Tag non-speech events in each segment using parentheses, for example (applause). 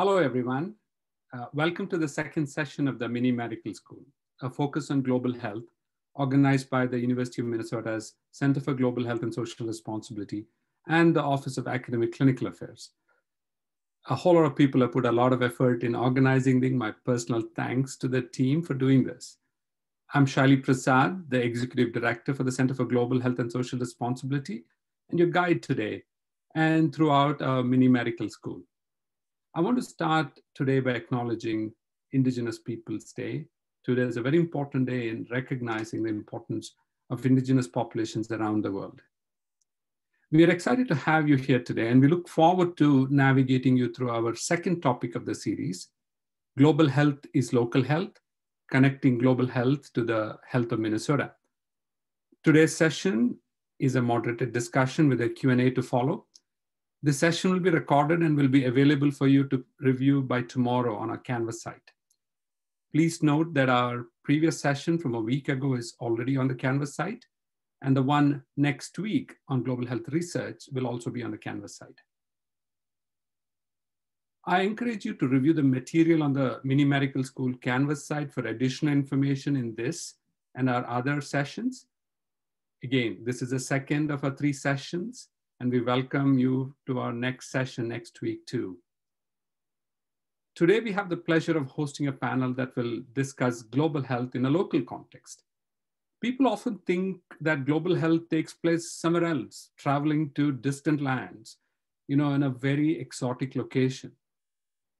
Hello, everyone. Uh, welcome to the second session of the Mini Medical School, a focus on global health organized by the University of Minnesota's Center for Global Health and Social Responsibility and the Office of Academic Clinical Affairs. A whole lot of people have put a lot of effort in organizing things. My personal thanks to the team for doing this. I'm Shaili Prasad, the Executive Director for the Center for Global Health and Social Responsibility, and your guide today and throughout our mini medical school. I want to start today by acknowledging Indigenous Peoples Day. Today is a very important day in recognizing the importance of Indigenous populations around the world. We are excited to have you here today, and we look forward to navigating you through our second topic of the series Global Health is Local Health, connecting global health to the health of Minnesota. Today's session is a moderated discussion with a Q&A to follow. The session will be recorded and will be available for you to review by tomorrow on our Canvas site. Please note that our previous session from a week ago is already on the Canvas site, and the one next week on global health research will also be on the Canvas site. I encourage you to review the material on the Mini Medical School Canvas site for additional information in this and our other sessions. Again, this is the second of our three sessions, and we welcome you to our next session next week too. Today, we have the pleasure of hosting a panel that will discuss global health in a local context. People often think that global health takes place somewhere else, traveling to distant lands, you know, in a very exotic location.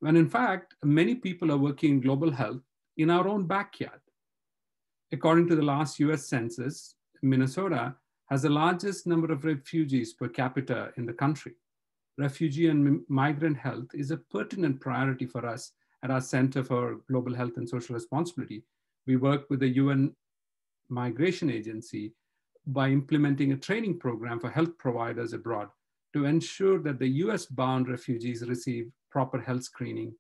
When in fact, many people are working in global health in our own backyard. According to the last US Census, Minnesota has the largest number of refugees per capita in the country. Refugee and migrant health is a pertinent priority for us at our Center for Global Health and Social Responsibility. We work with the UN Migration Agency by implementing a training program for health providers abroad to ensure that the US bound refugees receive proper health screening,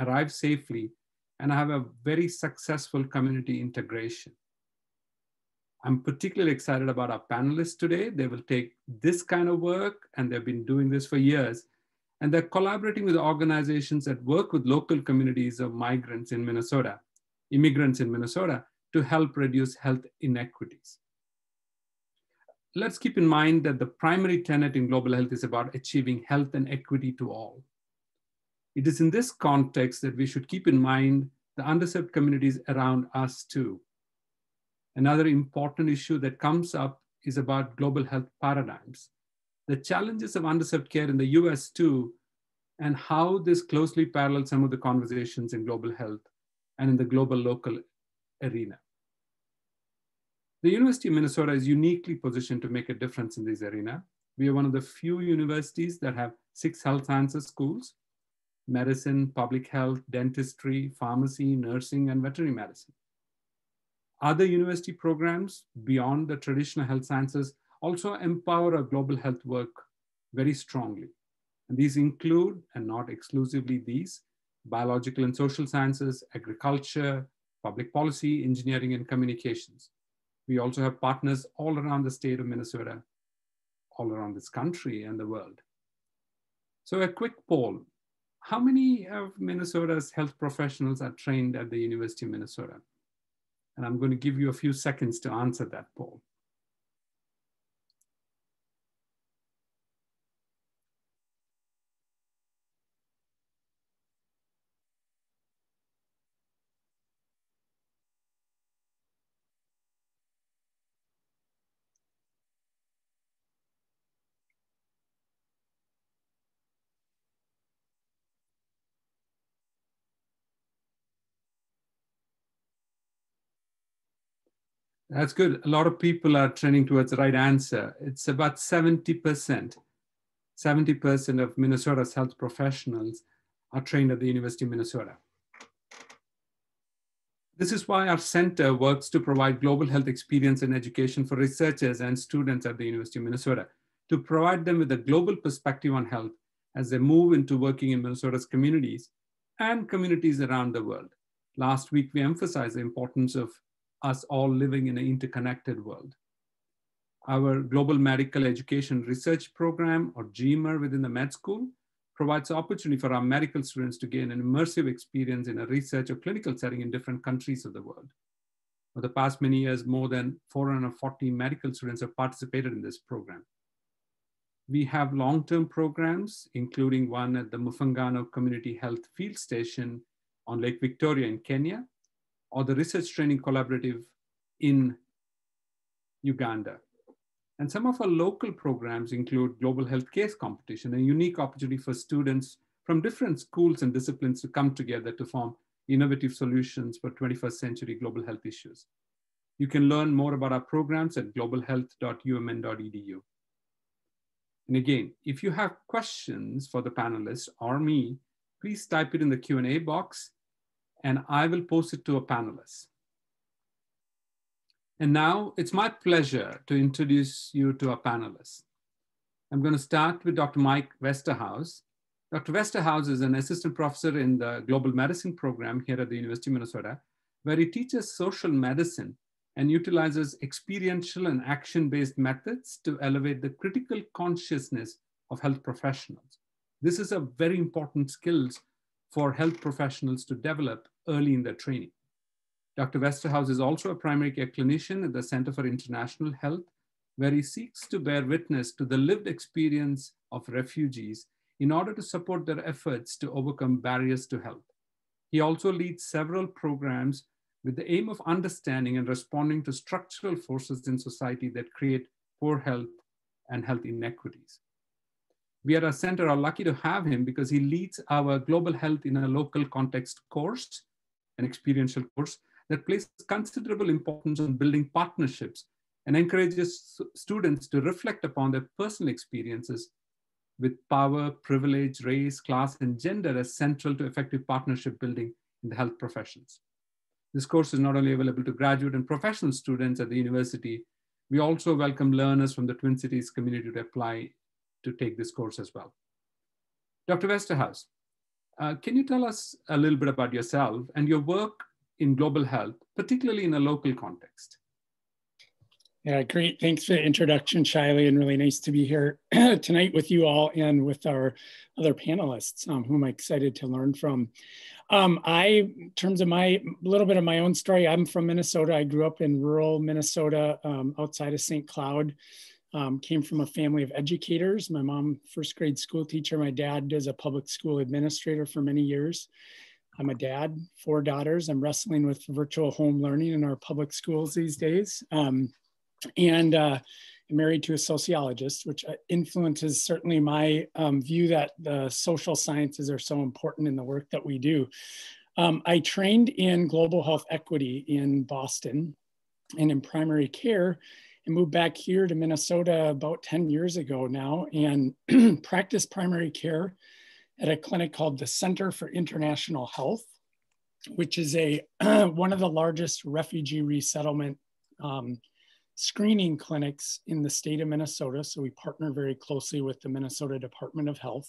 arrive safely, and have a very successful community integration. I'm particularly excited about our panelists today. They will take this kind of work, and they've been doing this for years. And they're collaborating with organizations that work with local communities of migrants in Minnesota, immigrants in Minnesota, to help reduce health inequities. Let's keep in mind that the primary tenet in global health is about achieving health and equity to all. It is in this context that we should keep in mind the underserved communities around us too. Another important issue that comes up is about global health paradigms. The challenges of underserved care in the US too, and how this closely parallels some of the conversations in global health and in the global local arena. The University of Minnesota is uniquely positioned to make a difference in this arena. We are one of the few universities that have six health sciences schools, medicine, public health, dentistry, pharmacy, nursing, and veterinary medicine. Other university programs beyond the traditional health sciences also empower our global health work very strongly. And these include, and not exclusively these, biological and social sciences, agriculture, public policy, engineering, and communications. We also have partners all around the state of Minnesota, all around this country and the world. So a quick poll. How many of Minnesota's health professionals are trained at the University of Minnesota? And I'm going to give you a few seconds to answer that poll. That's good. A lot of people are trending towards the right answer. It's about 70%. 70% of Minnesota's health professionals are trained at the University of Minnesota. This is why our center works to provide global health experience and education for researchers and students at the University of Minnesota to provide them with a global perspective on health as they move into working in Minnesota's communities and communities around the world. Last week, we emphasized the importance of us all living in an interconnected world. Our Global Medical Education Research Program, or GMER within the med school, provides opportunity for our medical students to gain an immersive experience in a research or clinical setting in different countries of the world. For the past many years, more than 440 medical students have participated in this program. We have long-term programs, including one at the Mfangano Community Health Field Station on Lake Victoria in Kenya, or the Research Training Collaborative in Uganda. And some of our local programs include Global Health Case Competition, a unique opportunity for students from different schools and disciplines to come together to form innovative solutions for 21st century global health issues. You can learn more about our programs at globalhealth.umn.edu. And again, if you have questions for the panelists or me, please type it in the Q&A box and I will post it to a panelist. And now it's my pleasure to introduce you to our panelists. I'm going to start with Dr. Mike Westerhaus. Dr. Westerhaus is an assistant professor in the global medicine program here at the University of Minnesota, where he teaches social medicine and utilizes experiential and action-based methods to elevate the critical consciousness of health professionals. This is a very important skills for health professionals to develop early in their training. Dr. Westerhaus is also a primary care clinician at the Center for International Health, where he seeks to bear witness to the lived experience of refugees in order to support their efforts to overcome barriers to health. He also leads several programs with the aim of understanding and responding to structural forces in society that create poor health and health inequities. We at our center are lucky to have him because he leads our global health in a local context course, an experiential course that places considerable importance on building partnerships and encourages students to reflect upon their personal experiences with power, privilege, race, class, and gender as central to effective partnership building in the health professions. This course is not only available to graduate and professional students at the university, we also welcome learners from the Twin Cities community to apply to take this course as well. Dr. Westerhaus, uh, can you tell us a little bit about yourself and your work in global health, particularly in a local context? Yeah, great. Thanks for the introduction, Shaili, and really nice to be here (clears throat) tonight with you all and with our other panelists, um, whom I'm excited to learn from. Um, I, in terms of my little bit of my own story, I'm from Minnesota. I grew up in rural Minnesota um, outside of St. Cloud. Um, came from a family of educators. My mom, first grade school teacher. My dad is a public school administrator for many years. I'm a dad, four daughters. I'm wrestling with virtual home learning in our public schools these days. Um, and uh, married to a sociologist, which uh, influences certainly my um, view that the social sciences are so important in the work that we do. Um, I trained in global health equity in Boston and in primary care and moved back here to Minnesota about 10 years ago now and (clears throat) practiced primary care at a clinic called the Center for International Health, which is a (clears throat) one of the largest refugee resettlement um, screening clinics in the state of Minnesota. So we partner very closely with the Minnesota Department of Health.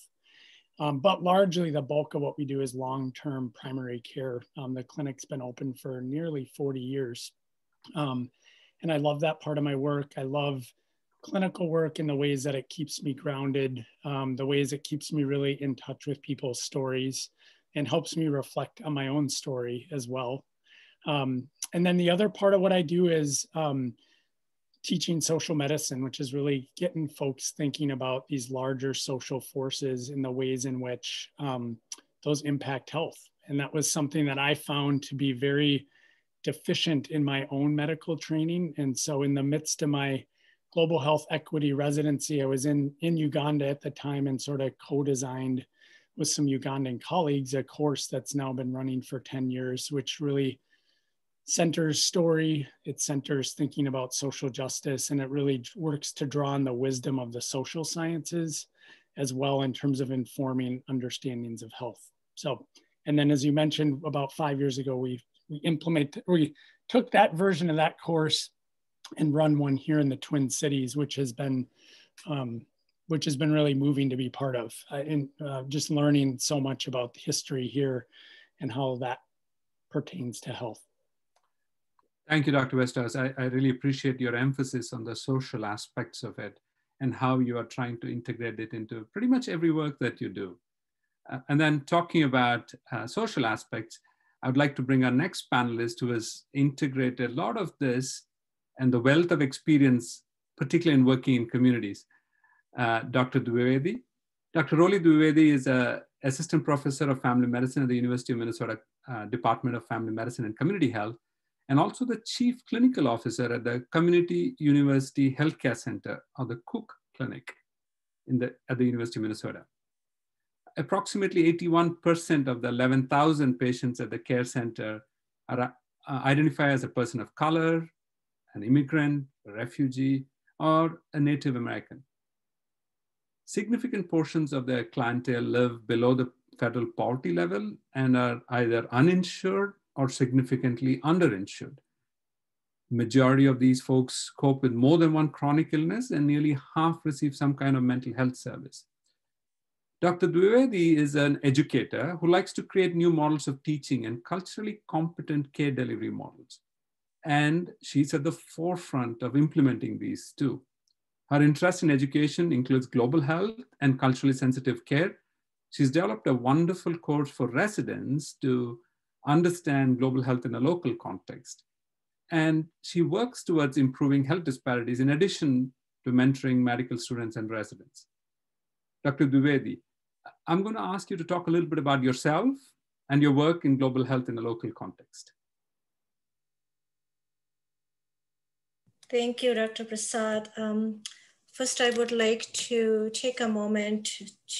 Um, but largely the bulk of what we do is long-term primary care. Um, the clinic's been open for nearly 40 years. Um, and I love that part of my work. I love clinical work in the ways that it keeps me grounded, um, the ways it keeps me really in touch with people's stories and helps me reflect on my own story as well. Um, and then the other part of what I do is um, teaching social medicine, which is really getting folks thinking about these larger social forces and the ways in which um, those impact health. And that was something that I found to be very deficient in my own medical training. And so, in the midst of my global health equity residency. I was in, in Uganda at the time and sort of co-designed with some Ugandan colleagues a course that's now been running for 10 years, which really centers story, it centers thinking about social justice, and it really works to draw on the wisdom of the social sciences as well in terms of informing understandings of health. So, and then as you mentioned, about five years ago, we we implement we took that version of that course and run one here in the Twin Cities, which has been um, which has been really moving to be part of, uh, and uh, just learning so much about the history here and how that pertains to health. Thank you, Dr. Westerhaus. I, I really appreciate your emphasis on the social aspects of it and how you are trying to integrate it into pretty much every work that you do. Uh, and then talking about uh, social aspects, I would like to bring our next panelist who has integrated a lot of this and the wealth of experience, particularly in working in communities, uh, Dr. Dwivedi. Dr. Roli Dwivedi is an assistant professor of family medicine at the University of Minnesota uh, Department of Family Medicine and Community Health, and also the chief clinical officer at the Community University Healthcare Center, or the Cook Clinic in the, at the University of Minnesota approximately 81% of the 11,000 patients at the care center are uh, identified as a person of color, an immigrant, a refugee, or a Native American. Significant portions of their clientele live below the federal poverty level and are either uninsured or significantly underinsured. Majority of these folks cope with more than one chronic illness and nearly half receive some kind of mental health service. Dr. Dwivedi is an educator who likes to create new models of teaching and culturally competent care delivery models. And she's at the forefront of implementing these too. Her interest in education includes global health and culturally sensitive care. She's developed a wonderful course for residents to understand global health in a local context. And she works towards improving health disparities in addition to mentoring medical students and residents. Dr. Dwivedi, I'm going to ask you to talk a little bit about yourself and your work in global health in a local context. Thank you, Dr. Prasad. Um, first, I would like to take a moment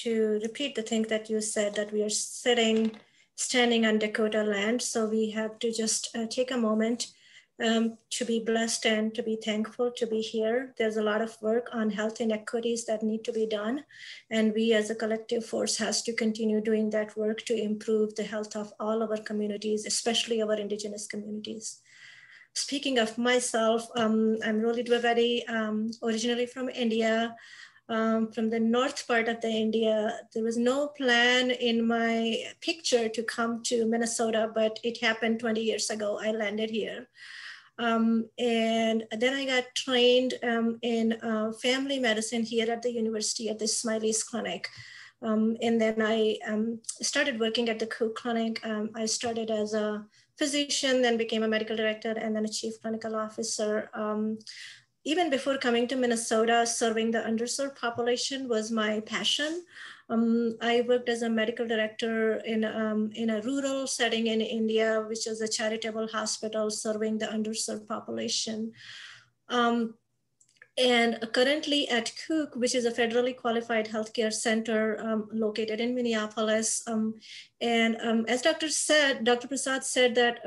to repeat the thing that you said that we are sitting, standing on Dakota land. So we have to just uh, take a moment um, to be blessed and to be thankful to be here. There's a lot of work on health inequities that need to be done. And we as a collective force has to continue doing that work to improve the health of all of our communities, especially our indigenous communities. Speaking of myself, um, I'm Roli Dwivedi, um, originally from India. Um, from the north part of the India. There was no plan in my picture to come to Minnesota, but it happened 20 years ago. I landed here. Um, and then I got trained um, in uh, family medicine here at the university at the Smiley's Clinic. Um, and then I um, started working at the Cook Clinic. Um, I started as a physician, then became a medical director, and then a chief clinical officer. Um, even before coming to Minnesota, serving the underserved population was my passion. Um, I worked as a medical director in, um, in a rural setting in India, which is a charitable hospital serving the underserved population. Um, and currently at Cook, which is a federally qualified healthcare center um, located in Minneapolis. Um, and um, as Dr. said, Dr. Prasad said that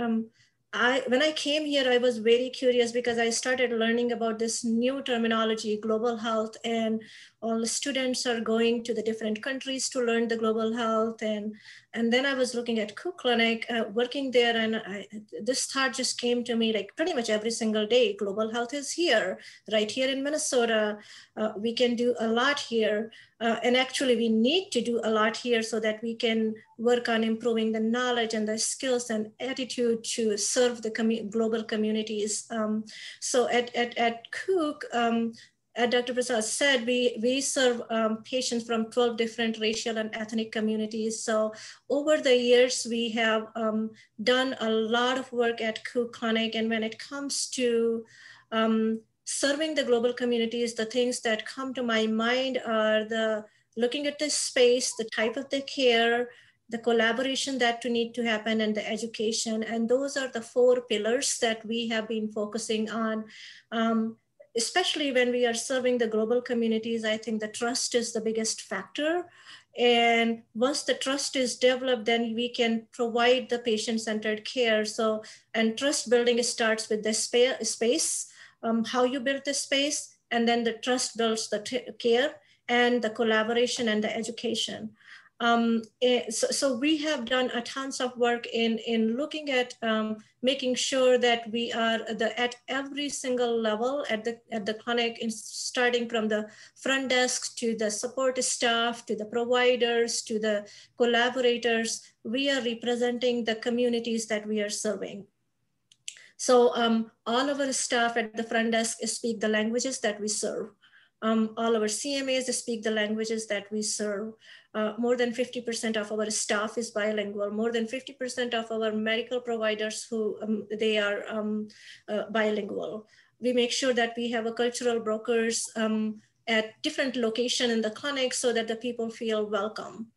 I, when I came here, I was very curious because I started learning about this new terminology, global health, and all the students are going to the different countries to learn the global health. And, and then I was looking at Cook Clinic, uh, working there, and I, this thought just came to me like pretty much every single day. Global health is here, right here in Minnesota. Uh, we can do a lot here. Uh, and actually, we need to do a lot here so that we can work on improving the knowledge and the skills and attitude to serve the commu global communities. Um, so at, at, at Cook, um, as Dr. Prasad said, we, we serve um, patients from 12 different racial and ethnic communities. So over the years, we have um, done a lot of work at Cook Clinic. And when it comes to um, serving the global communities, the things that come to my mind are the looking at the space, the type of the care, the collaboration that to need to happen and the education. And those are the four pillars that we have been focusing on. Um, especially when we are serving the global communities, I think the trust is the biggest factor. And once the trust is developed, then we can provide the patient-centered care. So, and trust building starts with the spa space um, how you build the space, and then the trust builds the care and the collaboration and the education. Um, eh, so, so, we have done a tons of work in, in looking at um, making sure that we are the, at every single level at the, at the clinic, in, starting from the front desk to the support staff, to the providers, to the collaborators, we are representing the communities that we are serving. So um, all of our staff at the front desk speak the languages that we serve. Um, all our CMAs speak the languages that we serve. Uh, more than 50% of our staff is bilingual. More than 50% of our medical providers who um, they are um, uh, bilingual. We make sure that we have a cultural brokers um, at different location in the clinic so that the people feel welcome.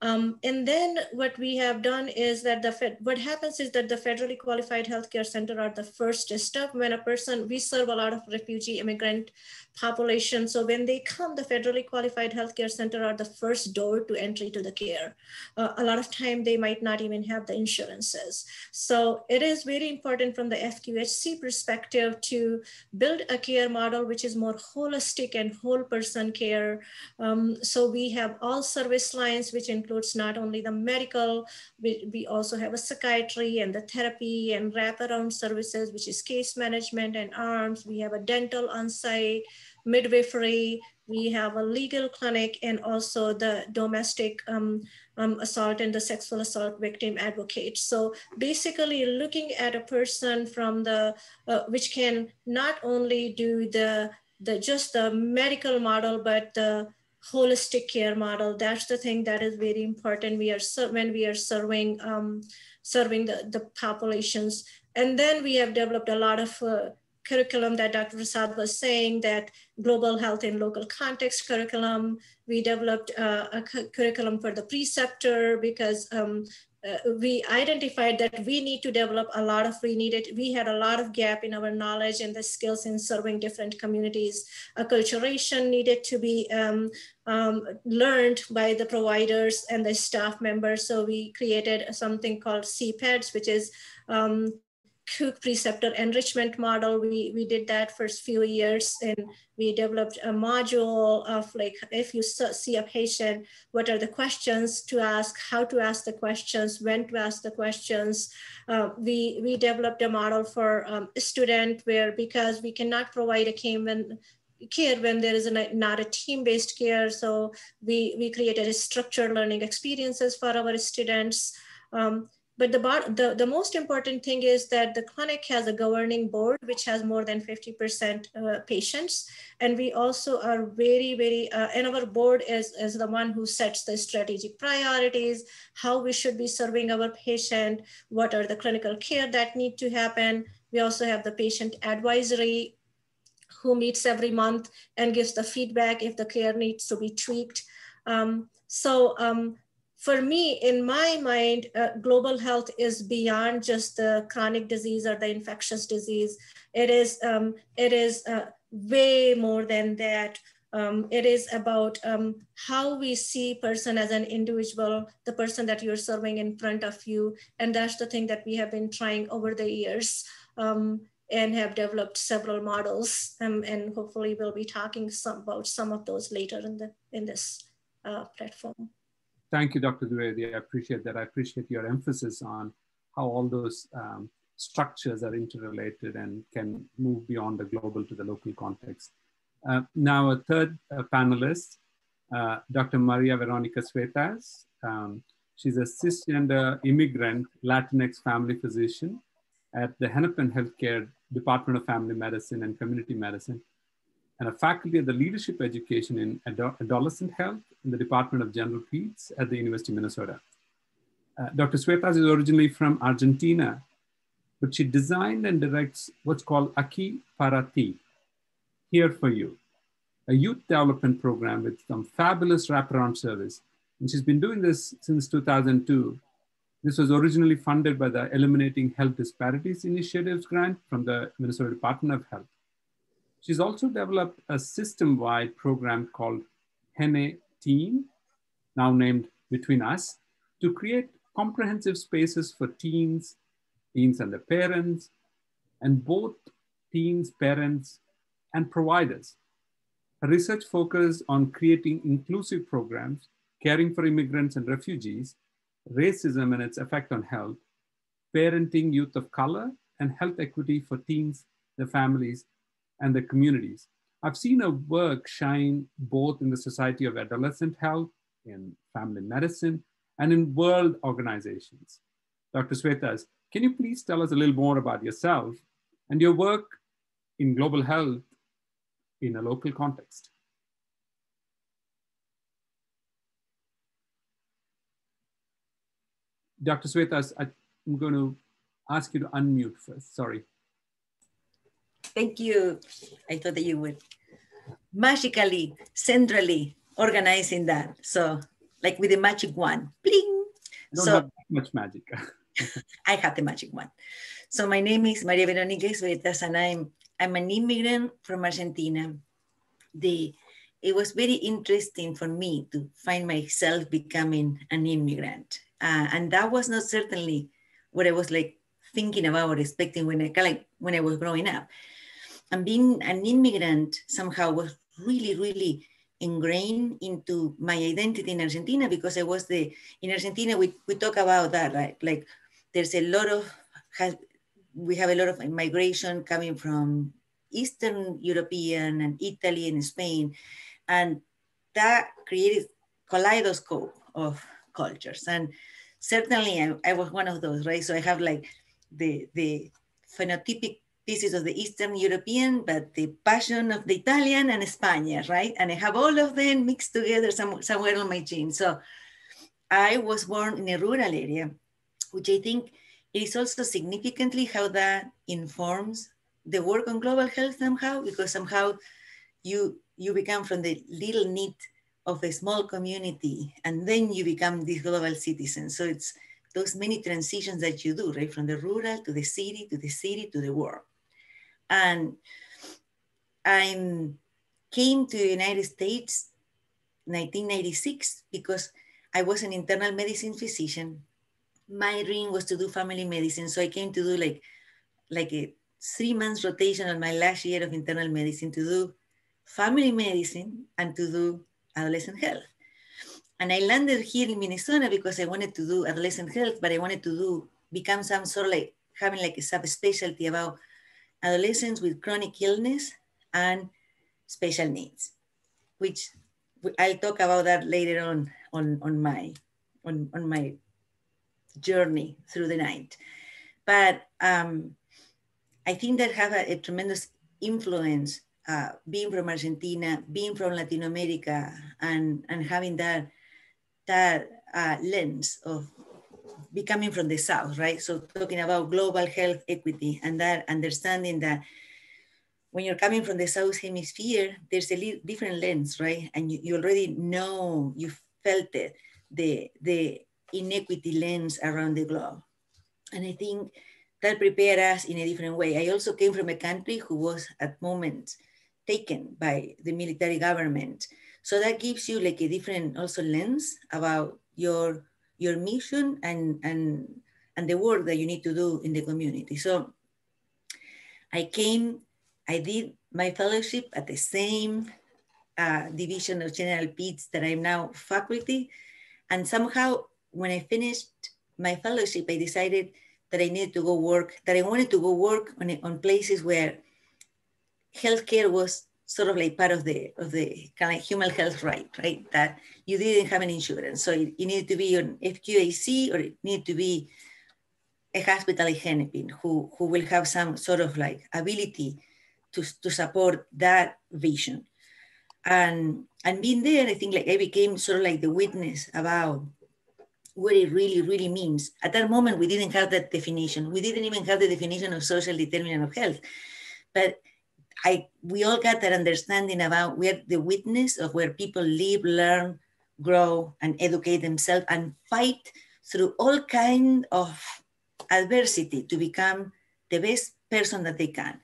Um, and then what we have done is that the Fed, what happens is that the federally qualified healthcare center are the first step when a person, we serve a lot of refugee immigrant population. So when they come, the federally qualified healthcare center are the first door to entry to the care. Uh, a lot of time they might not even have the insurances. So it is very important from the FQHC perspective to build a care model which is more holistic and whole person care. Um, so we have all service lines which includes not only the medical, we, we also have a psychiatry and the therapy and wraparound services, which is case management and arms. We have a dental on-site, midwifery, we have a legal clinic and also the domestic um, um, assault and the sexual assault victim advocate. So basically looking at a person from the, uh, which can not only do the, the just the medical model, but the holistic care model. That's the thing that is very important. We are when we are serving um, serving the, the populations. And then we have developed a lot of uh, curriculum that Dr. Prasad was saying that global health in local context curriculum. We developed uh, a curriculum for the preceptor because um, uh, we identified that we need to develop a lot of we needed we had a lot of gap in our knowledge and the skills in serving different communities acculturation needed to be um, um, learned by the providers and the staff members so we created something called cpeds which is um, Cook preceptor enrichment model. We, we did that first few years and we developed a module of like, if you see a patient, what are the questions to ask, how to ask the questions, when to ask the questions. Uh, we, we developed a model for um, a student where because we cannot provide a Cayman care when there is a, not a team-based care. So we, we created a structured learning experiences for our students. Um, but the, the, the most important thing is that the clinic has a governing board, which has more than 50% uh, patients. And we also are very, very, uh, and our board is, is the one who sets the strategic priorities, how we should be serving our patient, what are the clinical care that need to happen. We also have the patient advisory who meets every month and gives the feedback if the care needs to be tweaked. Um, so um, for me, in my mind, uh, global health is beyond just the chronic disease or the infectious disease. It is, um, it is uh, way more than that. Um, it is about um, how we see person as an individual, the person that you're serving in front of you. And that's the thing that we have been trying over the years um, and have developed several models. Um, and hopefully we'll be talking some, about some of those later in, the, in this uh, platform. Thank you, Dr. Dwivedi. I appreciate that. I appreciate your emphasis on how all those um, structures are interrelated and can move beyond the global to the local context. Uh, now, a third uh, panelist, uh, Dr. Maria Veronica Svetaz. Um, she's a cisgender immigrant Latinx family physician at the Hennepin Healthcare Department of Family Medicine and Community Medicine and a faculty of the leadership education in adolescent health in the Department of General Peds at the University of Minnesota. Uh, Dr. Svetaz is originally from Argentina, but she designed and directs what's called Aquí Para Ti, Here for You, a youth development program with some fabulous wraparound service. And she's been doing this since 2002. This was originally funded by the Eliminating Health Disparities Initiatives grant from the Minnesota Department of Health. She's also developed a system-wide program called Hene Team, now named Between Us, to create comprehensive spaces for teens, teens and their parents, and both teens, parents, and providers. Her research focused on creating inclusive programs, caring for immigrants and refugees, racism and its effect on health, parenting youth of color, and health equity for teens, their families, and their communities. I've seen her work shine both in the Society of Adolescent Health, in family medicine, and in world organizations. Dr. Svetaz, can you please tell us a little more about yourself and your work in global health in a local context? Dr. Svetaz, I'm going to ask you to unmute first, sorry. Thank you. I thought that you would magically, centrally organizing that. So, like with the magic wand, bling. Don't so, have much magic. (laughs) I have the magic wand. So my name is Maria Veronica Svetaz, and I'm I'm an immigrant from Argentina. The it was very interesting for me to find myself becoming an immigrant, uh, and that was not certainly what I was like thinking about or expecting when I like when I was growing up. And being an immigrant somehow was really, really ingrained into my identity in Argentina because I was the in Argentina we, we talk about that right like there's a lot of has, we have a lot of migration coming from Eastern European and Italy and Spain, and that created kaleidoscope of cultures. And certainly, I, I was one of those, right? So I have like the the phenotypic pieces of the Eastern European, but the passion of the Italian and Spaniard, right? And I have all of them mixed together some, somewhere on my genes. So I was born in a rural area, which I think is also significantly how that informs the work on global health somehow, because somehow you you become from the little need of a small community and then you become this global citizen. So it's those many transitions that you do, right? From the rural to the city, to the city, to the world. And I came to the United States 1996 because I was an internal medicine physician my dream was to do family medicine. So I came to do like, like a three months rotation on my last year of internal medicine to do family medicine and to do adolescent health. And I landed here in Minnesota because I wanted to do adolescent health, but I wanted to do become some sort of like having like a subspecialty about adolescents with chronic illness and special needs, which I'll talk about that later on on, on my on, on my journey through the night. But um, I think that have a, a tremendous influence uh, being from Argentina, being from Latin America, and, and having that, that uh, lens of becoming from the South, right? So talking about global health equity and that understanding that when you're coming from the South Hemisphere, there's a different lens, right? And you, you already know, you felt it, the, the inequity lens around the globe. And I think that prepared us in a different way. I also came from a country who was at moments taken by the military government. So that gives you like a different also lens about your your mission and and and the work that you need to do in the community. So I came, I did my fellowship at the same uh, division of General Peds that I'm now faculty. And somehow when I finished my fellowship, I decided that I needed to go work, that I wanted to go work on, on places where healthcare was sort of like part of the of the kind of human health right, right? That you didn't have an insurance. So it, it needed to be on FQHC or it needed to be a hospital Hennepin who, who will have some sort of like ability to, to support that vision. And and being there, I think like I became sort of like the witness about what it really, really means. At that moment, we didn't have that definition. We didn't even have the definition of social determinant of health. But I, we all got that understanding about we're the witness of where people live, learn, grow, and educate themselves and fight through all kind of adversity to become the best person that they can.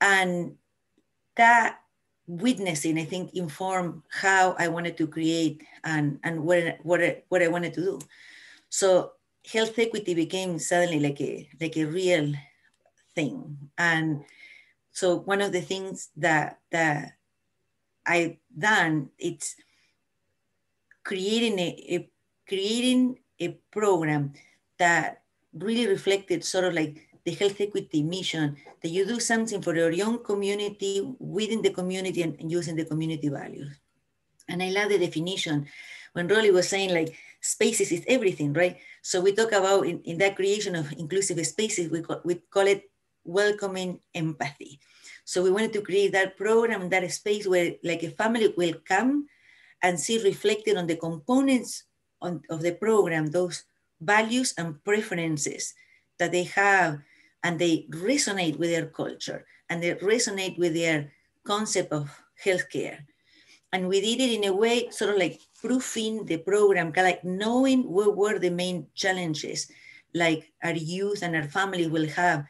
And that witnessing, I think, informed how I wanted to create and, and what, what, what I wanted to do. So health equity became suddenly like a, like a real thing. And so one of the things that, that I've done, it's creating a, a creating a program that really reflected sort of like the health equity mission, that you do something for your own community, within the community, and, and using the community values. And I love the definition when Roli was saying like spaces is everything, right? So we talk about in, in that creation of inclusive spaces, we call, we call it welcoming empathy. So we wanted to create that program, that space where like a family will come and see reflected on the components on, of the program, those values and preferences that they have and they resonate with their culture and they resonate with their concept of healthcare. And we did it in a way, sort of like proofing the program, kind of like knowing what were the main challenges, like our youth and our family will have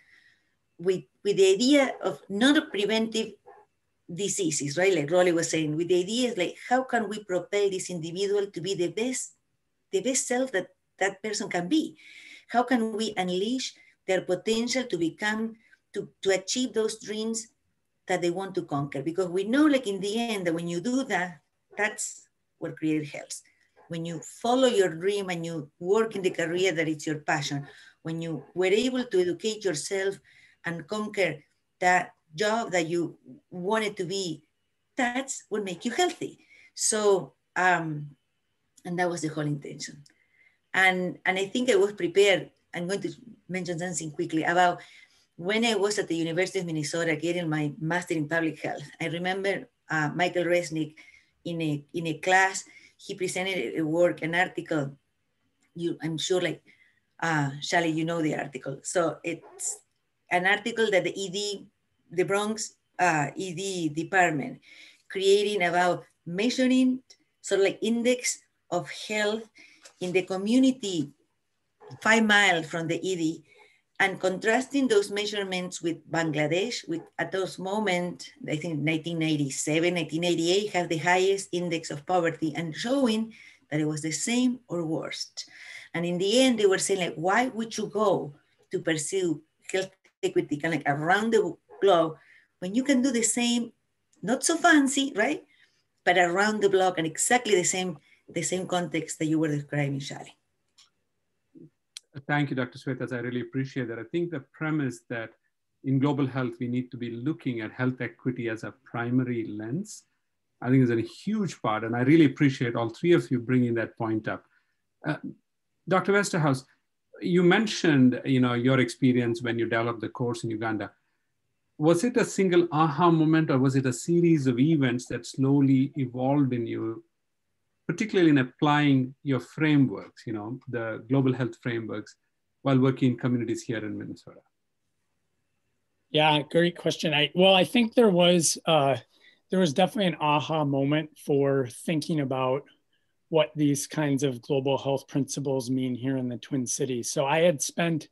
with, with the idea of not a preventive diseases, right? Like Roli was saying, with the idea is like how can we propel this individual to be the best, the best self that that person can be? How can we unleash their potential to become, to, to achieve those dreams that they want to conquer? Because we know like in the end that when you do that, that's what creates helps. When you follow your dream and you work in the career that it's your passion, when you were able to educate yourself and conquer that job that you wanted to be, that's what make you healthy. So, um, and that was the whole intention. And, and I think I was prepared. I'm going to mention something quickly about when I was at the University of Minnesota getting my master in public health. I remember uh, Michael Resnick in a, in a class, he presented a work, an article. You, I'm sure like, uh, Shaili, you know the article. So it's an article that the ED, the Bronx uh, ED department, creating about measuring sort of like index of health in the community five miles from the ED and contrasting those measurements with Bangladesh, with at those moment, I think 1987, 1988, had the highest index of poverty and showing that it was the same or worse. And in the end, they were saying like, why would you go to pursue health equity kind of like around the globe when you can do the same, not so fancy, right? But around the block and exactly the same, the same context that you were describing, Shaili. Thank you, Dr. Svetaz. I really appreciate that. I think the premise that in global health, we need to be looking at health equity as a primary lens, I think is a huge part. And I really appreciate all three of you bringing that point up. Uh, Dr. Westerhaus, you mentioned you know your experience when you developed the course in Uganda. Was it a single aha moment, or was it a series of events that slowly evolved in you, particularly in applying your frameworks, you know, the global health frameworks, while working in communities here in Minnesota? Yeah, great question. I well, I think there was uh, there was definitely an aha moment for thinking about what these kinds of global health principles mean here in the Twin Cities. So I had spent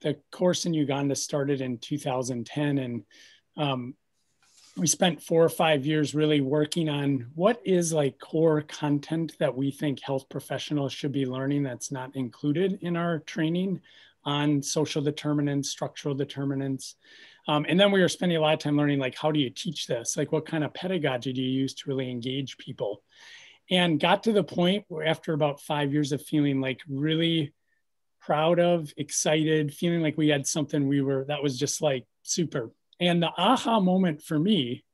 the course in Uganda started in 2010 and um, we spent four or five years really working on what is like core content that we think health professionals should be learning that's not included in our training on social determinants, structural determinants. Um, and then we were spending a lot of time learning like how do you teach this? Like what kind of pedagogy do you use to really engage people? And got to the point where after about five years of feeling like really proud of excited feeling like we had something we were that was just like super. And the aha moment for me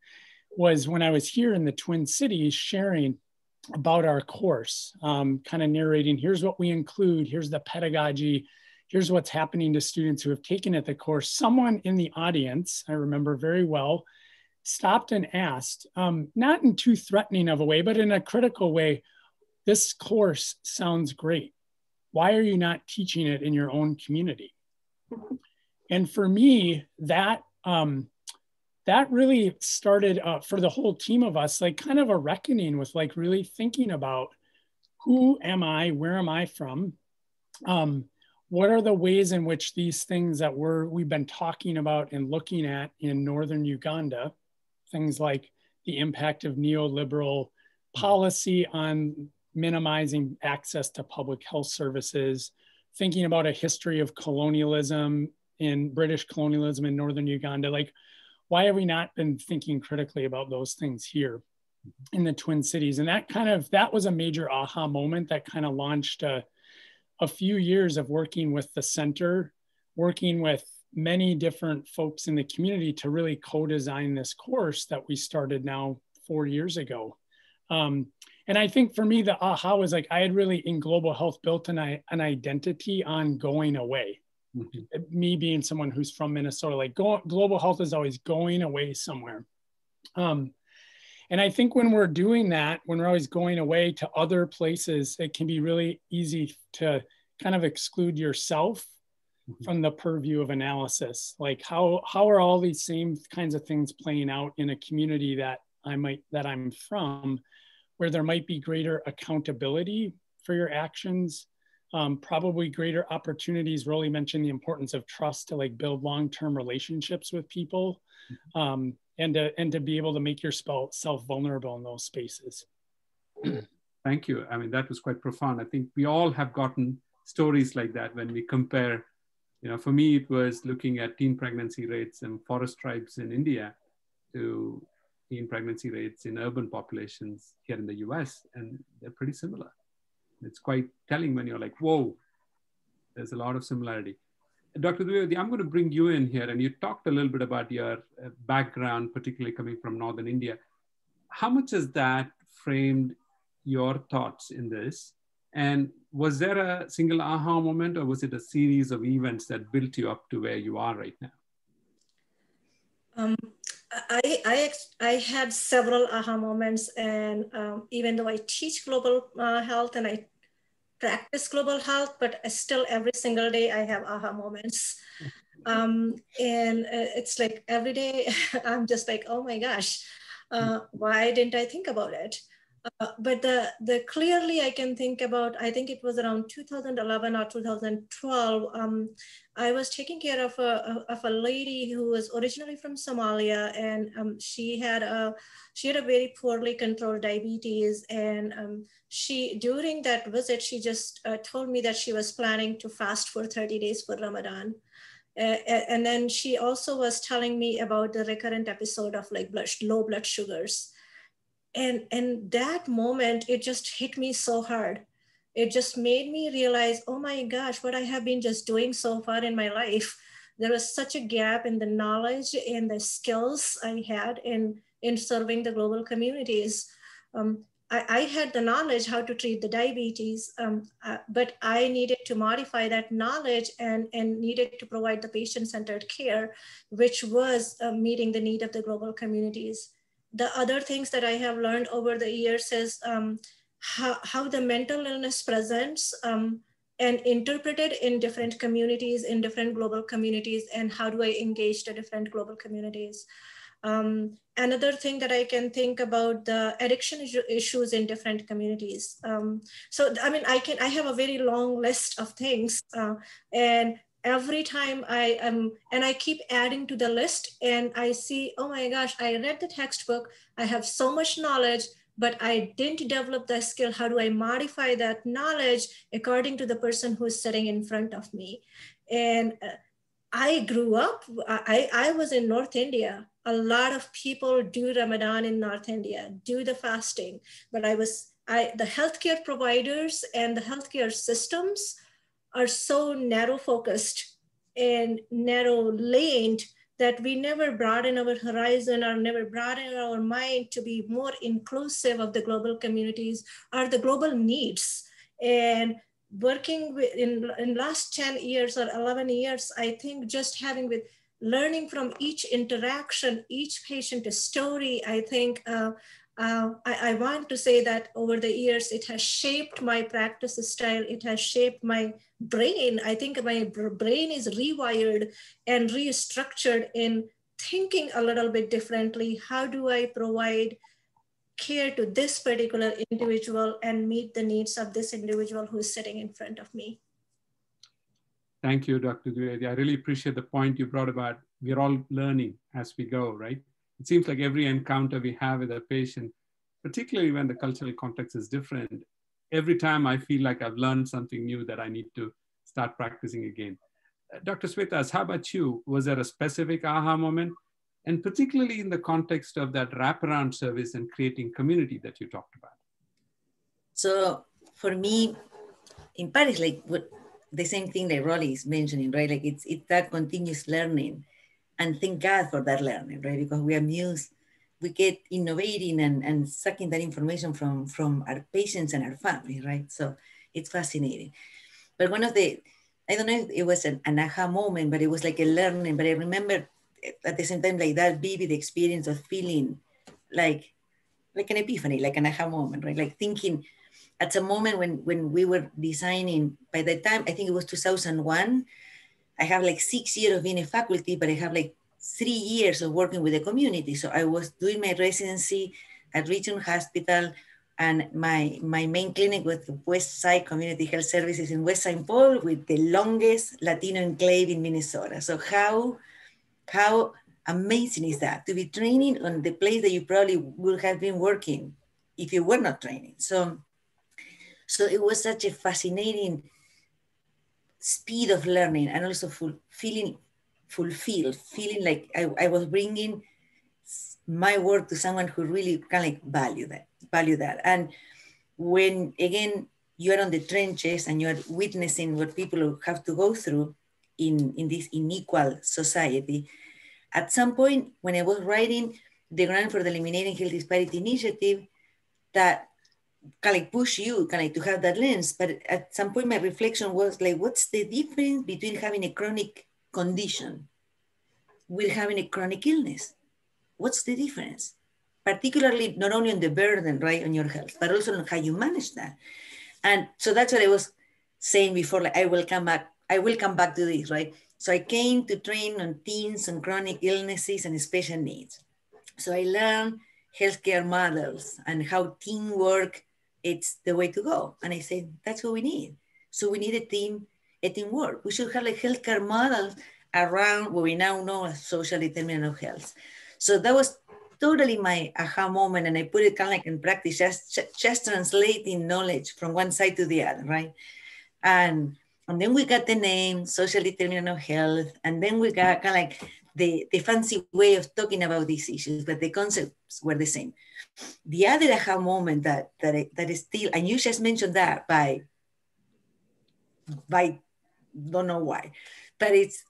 was when i was here in the twin cities sharing about our course um, kind of narrating here's what we include. Here's the pedagogy. Here's what's happening to students who have taken it the course. Someone in the audience i remember very well stopped and asked, um, not in too threatening of a way, but in a critical way, this course sounds great. Why are you not teaching it in your own community? And for me, that um, that really started uh, for the whole team of us, like kind of a reckoning with like really thinking about who am I, where am I from, um, what are the ways in which these things that we're we've been talking about and looking at in northern Uganda things like the impact of neoliberal policy on minimizing access to public health services, thinking about a history of colonialism in British colonialism in northern Uganda. Like, why have we not been thinking critically about those things here in the Twin Cities? And that kind of that was a major aha moment that kind of launched a, a few years of working with the center, working with many different folks in the community to really co-design this course that we started now four years ago. Um, and I think for me, the aha was like I had really in global health built an, an identity on going away. Mm-hmm. Me being someone who's from Minnesota, like go, global health is always going away somewhere. Um, and I think when we're doing that, when we're always going away to other places, it can be really easy to kind of exclude yourself. From the purview of analysis like how how are all these same kinds of things playing out in a community that i might that i'm from where there might be greater accountability for your actions um, probably greater opportunities? Roli mentioned the importance of trust to like build long-term relationships with people mm-hmm. um, and to and to be able to make yourself self-vulnerable in those spaces. Thank you. I mean that was quite profound. I think we all have gotten stories like that when we compare you know for me it was looking at teen pregnancy rates in forest tribes in india to teen pregnancy rates in urban populations here in the us and they're pretty similar it's quite telling when you're like, whoa, there's a lot of similarity. Dr. Dwivedi, I'm going to bring you in here, and you talked a little bit about your uh, background, particularly coming from Northern India. How much has that framed your thoughts in this? And was there a single aha moment, or was it a series of events that built you up to where you are right now? Um, I, I, I had several aha moments, and um, even though I teach global uh, health and I practice global health, but still every single day I have aha moments. (laughs) Um, and uh, it's like every day (laughs) I'm just like, oh my gosh, uh, why didn't I think about it? Uh, but the, the clearly I can think about, I think it was around 2011 or 2012. Um, I was taking care of a, of a lady who was originally from Somalia and um, she had a, she had a very poorly controlled diabetes. And um, she, during that visit, she just uh, told me that she was planning to fast for 30 days for Ramadan. Uh, and then she also was telling me about the recurrent episode of like blood, low blood sugars and and that moment it just hit me so hard. It just made me realize oh my gosh what i have been just doing so far in my life. There was such a gap in the knowledge and the skills i had in in serving the global communities. Um, I, had the knowledge how to treat the diabetes um, uh, but i needed to modify that knowledge and and needed to provide the patient-centered care which was uh, meeting the need of the global communities the other things that I have learned over the years is um, how, how the mental illness presents um, and interpreted in different communities, in different global communities, and how do I engage the different global communities. Um, another thing that I can think about the addiction issues in different communities. Um, so, I mean, I can, I have a very long list of things uh, and every time I am, and I keep adding to the list and I see, oh my gosh, I read the textbook, I have so much knowledge, but I didn't develop that skill. How do I modify that knowledge according to the person who's sitting in front of me? And uh, I grew up, I, I was in North India. A lot of people do Ramadan in North India, do the fasting, but I was, I, the healthcare providers and the healthcare systems are so narrow focused and narrow laned that we never broaden our horizon or never broaden our mind to be more inclusive of the global communities or the global needs. And working with in, in last 10 years or 11 years, I think just having with learning from each interaction, each patient story, I think uh, uh, I, I, want to say that over the years, it has shaped my practice style. It has shaped my brain. I think my brain is rewired and restructured in thinking a little bit differently. How do I provide care to this particular individual and meet the needs of this individual who's sitting in front of me? Thank you, Dr. Dwivedi. I really appreciate the point you brought about we're all learning as we go, right? It seems like every encounter we have with a patient, particularly when the cultural context is different, every time I feel like I've learned something new that I need to start practicing again. Uh, Dr. Svetaz, how about you? Was there a specific aha moment? And particularly in the context of that wraparound service and creating community that you talked about. So for me, in Paris, like what the same thing that Roli is mentioning, right? Like it's it's that continuous learning and thank God for that learning, right? Because we amuse, we get innovating and, and sucking that information from, from our patients and our family, right? So it's fascinating. But one of the, I don't know if it was an, an aha moment, but it was like a learning, but I remember at the same time, like that vivid experience of feeling like, like an epiphany, like an aha moment, right? Like thinking, at a moment when when we were designing by the time i think it was 2001 i have like six years of being a faculty but i have like three years of working with the community. So i was doing my residency at region hospital and my my main clinic was the west side community health services in west st paul with the longest latino enclave in minnesota. So how how amazing is that? To be training on the place that you probably would have been working if you were not training. So so it was such a fascinating speed of learning and also full, feeling fulfilled, feeling like I, I was bringing my work to someone who really kind of like value that, value that. And when again you are on the trenches and you are witnessing what people have to go through in, in this unequal society, at some point when I was writing the grant for the Eliminating Health Disparity Initiative, that kind of like push you kind of like to have that lens. But at some point, my reflection was like, what's the difference between having a chronic condition with having a chronic illness? What's the difference? Particularly not only on the burden, right, on your health, but also on how you manage that. And so that's what I was saying before. Like I will come back. I will come back to this, right? So I came to train on teens and chronic illnesses and special needs. So I learned healthcare models and how teamwork it's the way to go. And I said, that's what we need. So we need a team, a teamwork. We should have a healthcare model around what we now know as social determinant of health. So that was totally my aha moment. And I put it kind of like in practice, just, just translating knowledge from one side to the other, right? And, and then we got the name, social determinant of health. And then we got kind of like the, the fancy way of talking about these issues, but the concepts were the same. The other aha moment that, that, that is still, and you just mentioned that by, by don't know why, but it's,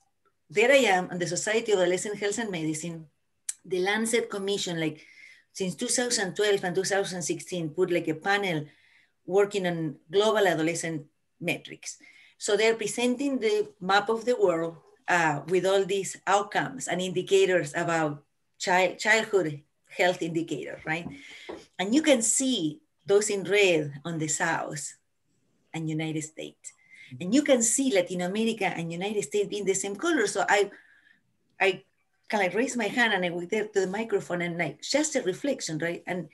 there I am on the Society of Adolescent Health and Medicine, the Lancet Commission, like since 2012 and 2016, put like a panel working on global adolescent metrics. So they're presenting the map of the world uh, with all these outcomes and indicators about child, childhood health indicators, right? And you can see those in red on the South and United States. And you can see Latin America and United States being the same color. So I, I kind of raise my hand and I went there to the microphone and like just a reflection, right? And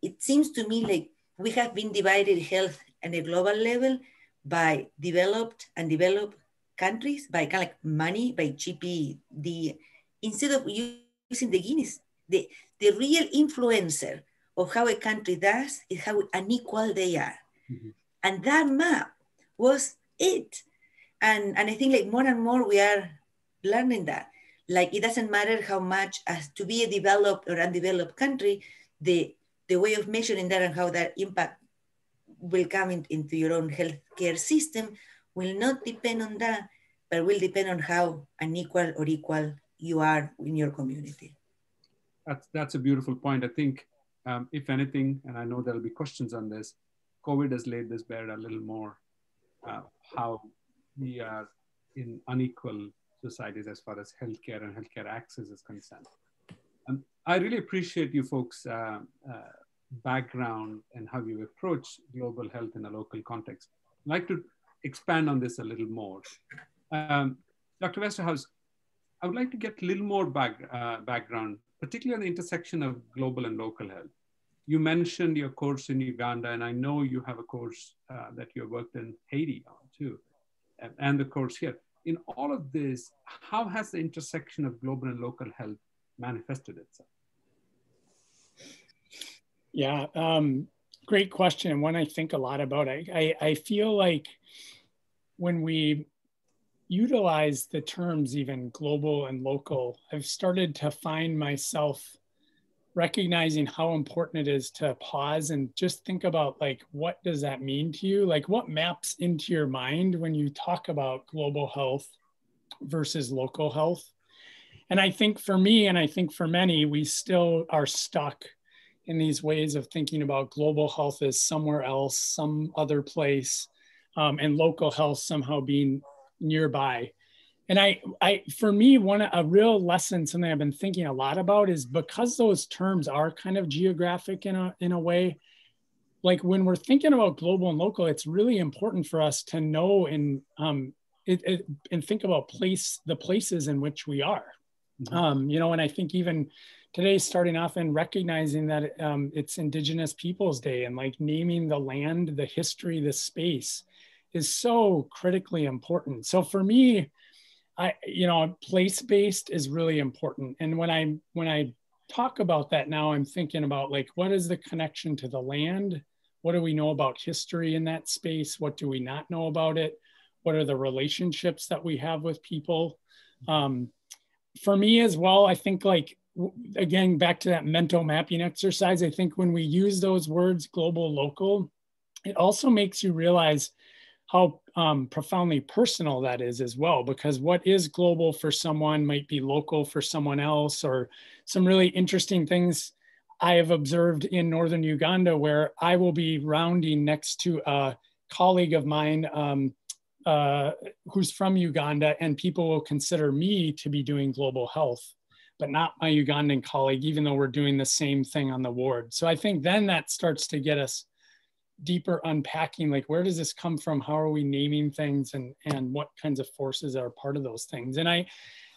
it seems to me like we have been divided health at a global level by developed and developed countries by kind of like money, by GP, the instead of using the Guinness, the, the real influencer of how a country does is how unequal they are. Mm-hmm. And that map was it. And, and I think like more and more we are learning that. Like it doesn't matter how much as to be a developed or undeveloped country, the, the way of measuring that and how that impact will come in, into your own healthcare system will not depend on that, but will depend on how unequal or equal you are in your community. That's, that's a beautiful point. I think, um, if anything, and I know there'll be questions on this, COVID has laid this bare a little more, uh, how we are in unequal societies as far as healthcare and healthcare access is concerned. Um, I really appreciate you folks' uh, uh, background and how you approach global health in a local context. I'd like to expand on this a little more. Um, Dr. Westerhaus, I would like to get a little more back, uh, background, particularly on the intersection of global and local health. You mentioned your course in Uganda, and I know you have a course uh, that you have worked in Haiti on too, and, and the course here. In all of this, how has the intersection of global and local health manifested itself? Yeah, um, great question. And one I think a lot about. I, I, I feel like when we utilize the terms even global and local, I've started to find myself recognizing how important it is to pause and just think about like what does that mean to you like what maps into your mind when you talk about global health versus local health and i think for me and i think for many we still are stuck in these ways of thinking about global health as somewhere else, some other place, um, and local health somehow being nearby. And I, I, for me, one a real lesson, something I've been thinking a lot about is because those terms are kind of geographic in a in a way. like when we're thinking about global and local, it's really important for us to know and um, it, it, and think about place the places in which we are. Mm-hmm. Um, you know, and I think even today, starting off and recognizing that um, it's Indigenous Peoples Day and like naming the land, the history, the space is so critically important. So for me, I you know, place based is really important. And when I when I talk about that now, I'm thinking about like what is the connection to the land what do we know about history in that space? What do we not know about it? What are the relationships that we have with people? Um, for me as well, I think like, again, back to that mental mapping exercise, I think when we use those words global, local, it also makes you realize how um, profoundly personal that is as well, because what is global for someone might be local for someone else, or some really interesting things I have observed in northern Uganda where I will be rounding next to a colleague of mine um, uh, who's from Uganda, and people will consider me to be doing global health, but not my Ugandan colleague, even though we're doing the same thing on the ward. So I think then that starts to get us deeper unpacking like where does this come from how are we naming things and and what kinds of forces are part of those things and i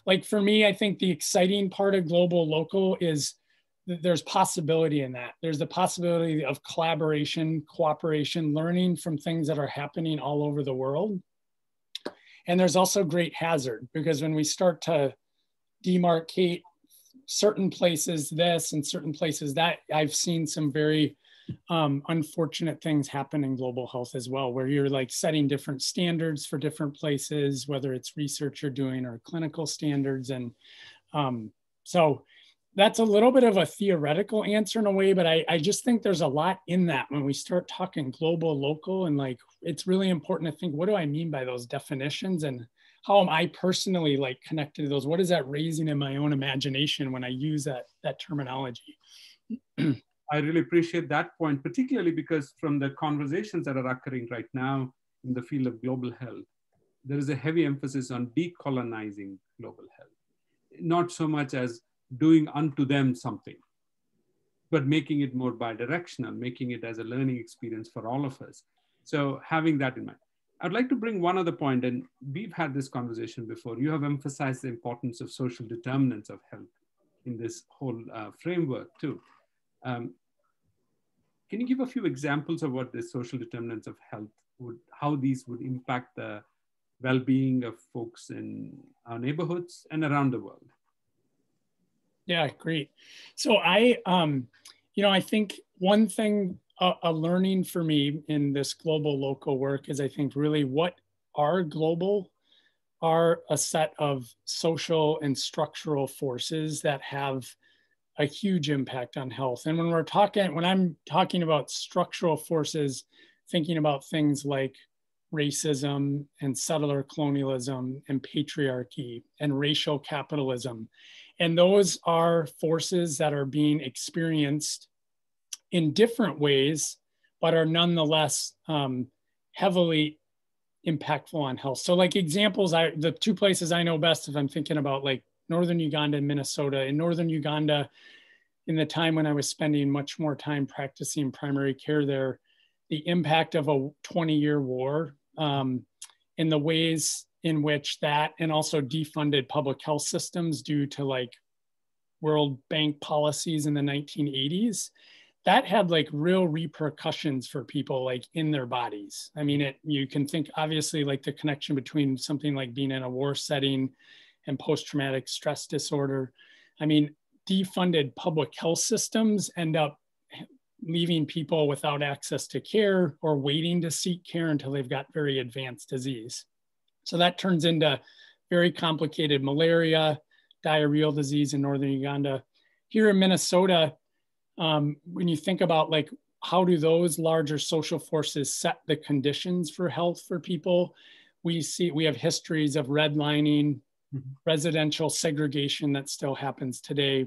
like for me i think the exciting part of global local is there's possibility in that. There's the possibility of collaboration, cooperation, learning from things that are happening all over the world. And there's also great hazard because when we start to demarcate certain places this and certain places that, I've seen some very um, unfortunate things happen in global health as well, where you're like setting different standards for different places, whether it's research you're doing or clinical standards. And um, so that's a little bit of a theoretical answer in a way, but I, I just think there's a lot in that when we start talking global, local, and like it's really important to think what do I mean by those definitions and how am I personally like connected to those? What is that raising in my own imagination when I use that that terminology? (clears throat) I really appreciate that point, particularly because from the conversations that are occurring right now in the field of global health, there is a heavy emphasis on decolonizing global health, not so much as doing unto them something, but making it more bidirectional, making it as a learning experience for all of us. So having that in mind. I'd like to bring one other point, and we've had this conversation before. You have emphasized the importance of social determinants of health in this whole uh, framework too. Um, can you give a few examples of what the social determinants of health would, how these would impact the well-being of folks in our neighborhoods and around the world? Yeah, great. So I, um, you know, I think one thing, a, a learning for me in this global local work is I think really what are global are a set of social and structural forces that have a huge impact on health. And when we're talking, when I'm talking about structural forces, thinking about things like racism and settler colonialism and patriarchy and racial capitalism and those are forces that are being experienced in different ways, but are nonetheless um, heavily impactful on health. So like examples, I the two places I know best if I'm thinking about like Northern Uganda and Minnesota. In Northern Uganda, in the time when I was spending much more time practicing primary care there, the impact of a 20 year war um, in the ways in which that and also defunded public health systems due to like World Bank policies in the 1980s, that had like real repercussions for people like in their bodies. I mean, it you can think obviously like the connection between something like being in a war setting and post-traumatic stress disorder. I mean, defunded public health systems end up leaving people without access to care or waiting to seek care until they've got very advanced disease. So that turns into very complicated malaria, diarrheal disease in northern Uganda. Here in Minnesota, um, when you think about like how do those larger social forces set the conditions for health for people, we see we have histories of redlining, mm-hmm. residential segregation that still happens today,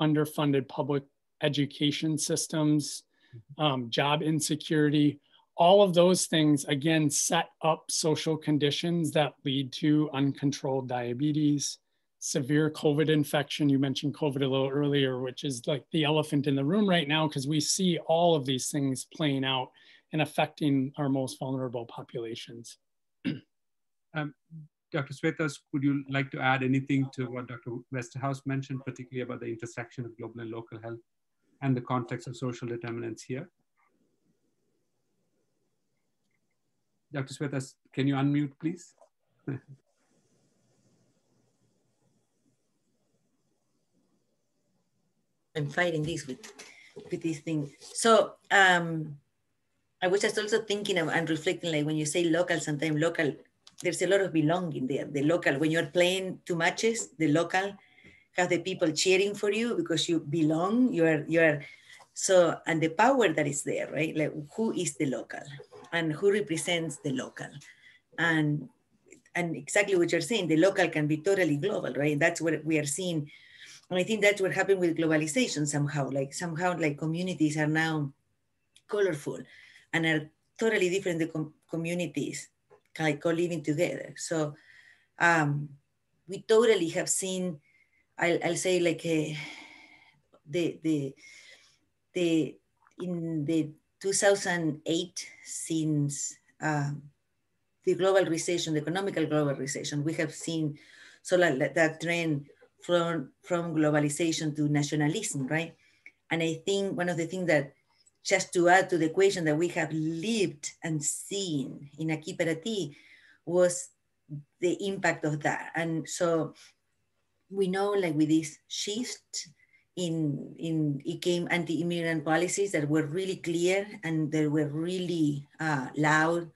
underfunded public education systems, mm-hmm. um, job insecurity all of those things again set up social conditions that lead to uncontrolled diabetes severe COVID infection. You mentioned COVID a little earlier, which is like the elephant in the room right now because we see all of these things playing out and affecting our most vulnerable populations. (clears throat) um, Dr. Svetaz, would you like to add anything to what Dr. Westerhaus mentioned, particularly about the intersection of global and local health and the context of social determinants here? Dr. Svetaz, can you unmute, please? (laughs) I'm fighting this with, with this thing. So um, I was just also thinking and reflecting like when you say local, sometimes local, there's a lot of belonging there. The local, when you're playing two matches, the local have the people cheering for you because you belong. You are, you are, so, and the power that is there, right? Like who is the local and who represents the local? And, and exactly what you're saying, the local can be totally global, right? That's what we are seeing. And I think that's what happened with globalization somehow, like somehow like communities are now colorful and are totally different the com communities like co-living together. So um, we totally have seen, I'll, I'll say like a, eh, the, the, the, in the 2008, since um, the global recession, the economical global recession, we have seen so like that trend from, from globalization to nationalism, right? And I think one of the things that just to add to the equation that we have lived and seen in Aquí para Ti was the impact of that. And so we know like with this shift in, in it came anti-immigrant policies that were really clear and they were really uh, loud.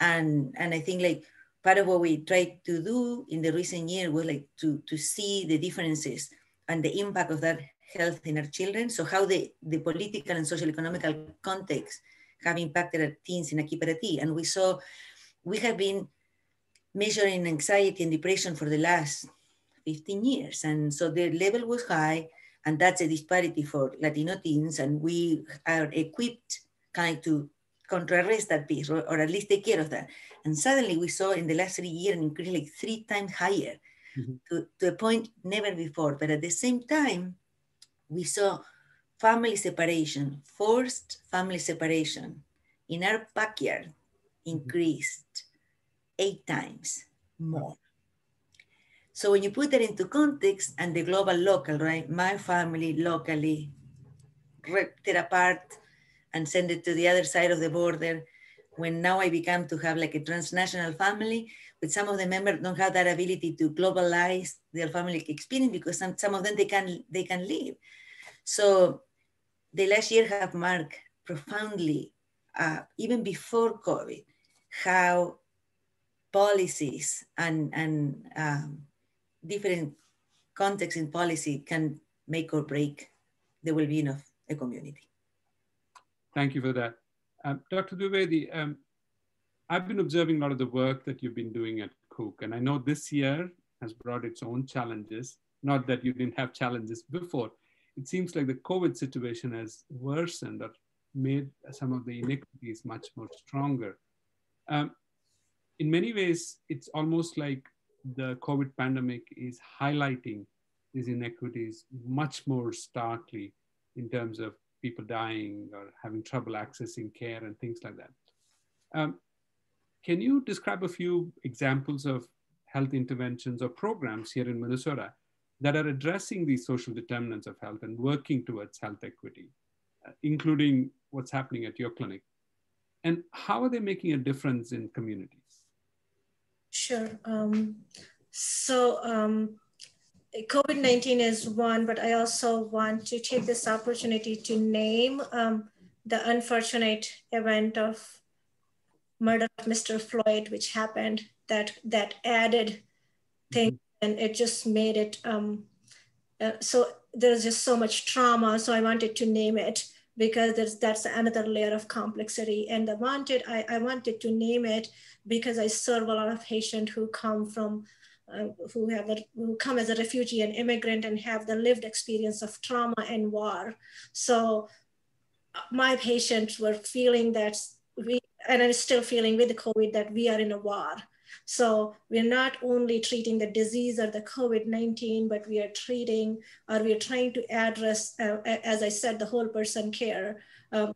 And, and I think like part of what we tried to do in the recent year was like to, to see the differences and the impact of that health in our children. So how the, the political and social economical context have impacted our teens in para And we saw, we have been measuring anxiety and depression for the last 15 years. And so the level was high and that's a disparity for Latino teens. And we are equipped kind of to contrarrest that piece or, or, at least take care of that. And suddenly we saw in the last three years an increase like three times higher mm-hmm. to, to a point never before. But at the same time, we saw family separation, forced family separation in our backyard increased eight times more. So when you put that into context and the global local, right? My family locally ripped it apart and send it to the other side of the border. When now I become to have like a transnational family, but some of the members don't have that ability to globalize their family experience because some, some of them they can they can leave. So the last year have marked profoundly, uh, even before COVID, how policies and, and um, different contexts in policy can make or break the well-being of a community. Thank you for that. Um, Dr. Dwivedi, um, I've been observing a lot of the work that you've been doing at Cook, and I know this year has brought its own challenges. Not that you didn't have challenges before, it seems like the COVID situation has worsened or made some of the inequities much more stronger. Um, in many ways, it's almost like the COVID pandemic is highlighting these inequities much more starkly in terms of people dying or having trouble accessing care and things like that. Um, can you describe a few examples of health interventions or programs here in Minnesota that are addressing these social determinants of health and working towards health equity, uh, including what's happening at your clinic? And how are they making a difference in communities? Sure. Um, so um, COVID-19 is one, but I also want to take this opportunity to name um, the unfortunate event of murder of Mr. Floyd, which happened that that added thing mm-hmm and it just made it um, uh, so there's just so much trauma so i wanted to name it because there's that's another layer of complexity and i wanted i, I wanted to name it because i serve a lot of patients who come from uh, who have a, who come as a refugee and immigrant and have the lived experience of trauma and war so uh, my patients were feeling that we and i'm still feeling with the covid that we are in a war So we're not only treating the disease or the COVID-19, but we are treating or we are trying to address, uh, as I said, the whole person care. Um,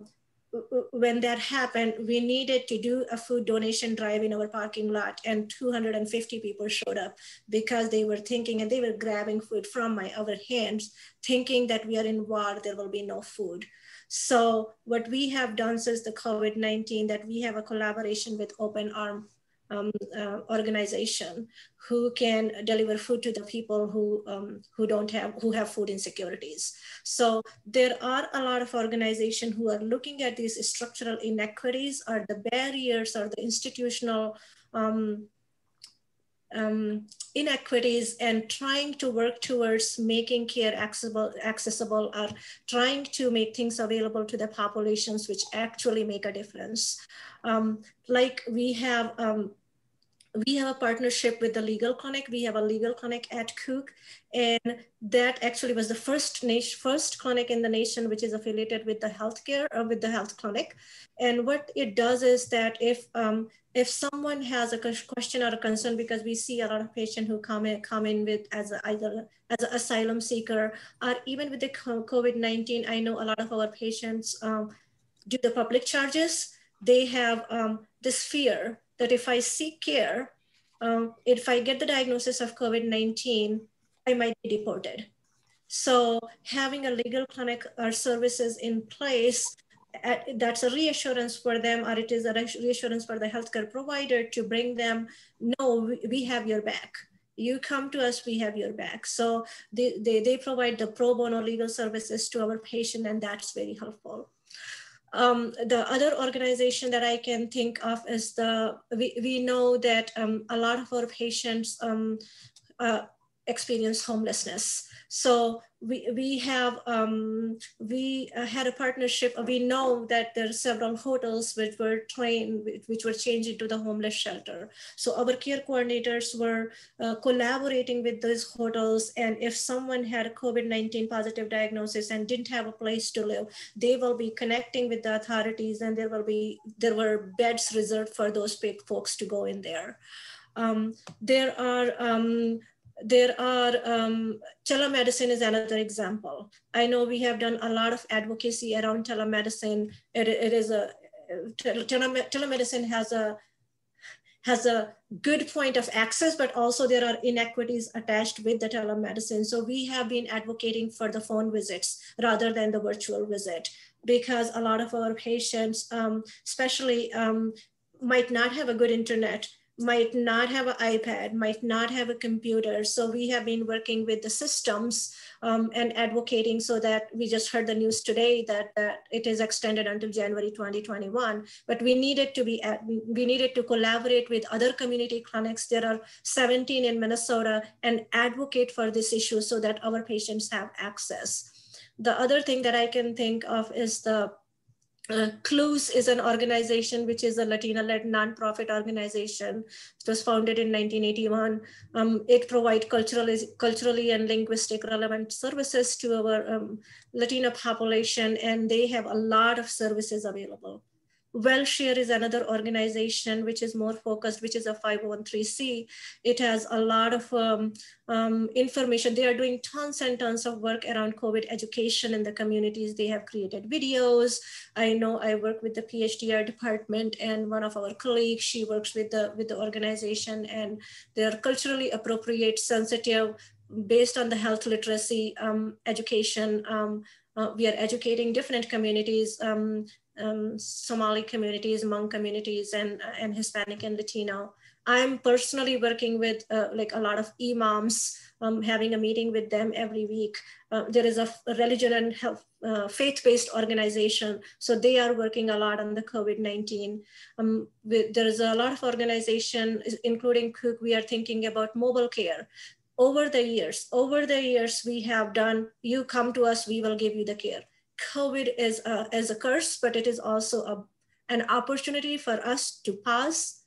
when that happened, we needed to do a food donation drive in our parking lot, and 250 people showed up because they were thinking and they were grabbing food from my our hands, thinking that we are in war, there will be no food. So what we have done since the COVID-19, that we have a collaboration with Open Arm um, uh, organization who can deliver food to the people who um, who don't have who have food insecurities. So there are a lot of organizations who are looking at these structural inequities or the barriers or the institutional um, um, inequities and trying to work towards making care accessible, accessible or trying to make things available to the populations which actually make a difference. Um, like we have um, we have a partnership with the legal clinic. We have a legal clinic at Cook, and that actually was the first nation, first clinic in the nation which is affiliated with the healthcare or uh, with the health clinic. And what it does is that if um, if someone has a question or a concern, because we see a lot of patients who come in come in with as a, either as an asylum seeker or even with the COVID nineteen, I know a lot of our patients um, do the public charges. They have um, this fear that if I seek care, um, if I get the diagnosis of COVID-19, I might be deported. So having a legal clinic or services in place, uh, that's a reassurance for them, or it is a reassurance for the healthcare provider to bring them, no, we, we have your back you come to us, we have your back. So they, they, they provide the pro bono legal services to our patient and that's very helpful. Um, the other organization that I can think of is the, we, we know that um, a lot of our patients um, uh, experience homelessness. So we, we have, um, we uh, had a partnership. We know that there are several hotels which were trained, which were changed into the homeless shelter. So our care coordinators were uh, collaborating with those hotels. And if someone had a COVID-19 positive diagnosis and didn't have a place to live, they will be connecting with the authorities and there will be, there were beds reserved for those big folks to go in there. Um, there are um, there are um, telemedicine is another example. I know we have done a lot of advocacy around telemedicine. it, it is a telemedicine has a has a good point of access, but also there are inequities attached with the telemedicine. So we have been advocating for the phone visits rather than the virtual visit because a lot of our patients, um, especially um, might not have a good internet might not have an iPad, might not have a computer. So we have been working with the systems um, and advocating so that we just heard the news today that, that it is extended until January 2021. But we needed to be at, we needed to collaborate with other community clinics. There are 17 in Minnesota and advocate for this issue so that our patients have access. The other thing that I can think of is the uh, CLUES is an organization which is a Latina-led nonprofit organization. It was founded in 1981. Um, it provides culturally, culturally and linguistic relevant services to our um, Latina population, and they have a lot of services available. WellShare is another organization which is more focused, which is a 501c. It has a lot of um, um, information. They are doing tons and tons of work around COVID education in the communities. They have created videos. I know I work with the PHDR department and one of our colleagues, she works with the, with the organization and they're culturally appropriate, sensitive, based on the health literacy um, education. Um, uh, we are educating different communities um, um, Somali communities, Hmong communities, and, and Hispanic and Latino. I'm personally working with uh, like a lot of imams, um, having a meeting with them every week. Uh, there is a, religion and health, uh, faith-based organization, so they are working a lot on the COVID-19. Um, there is a lot of organization, including Cook, we are thinking about mobile care. Over the years, over the years, we have done, you come to us, we will give you the care COVID is a, is a curse, but it is also a, an opportunity for us to pause,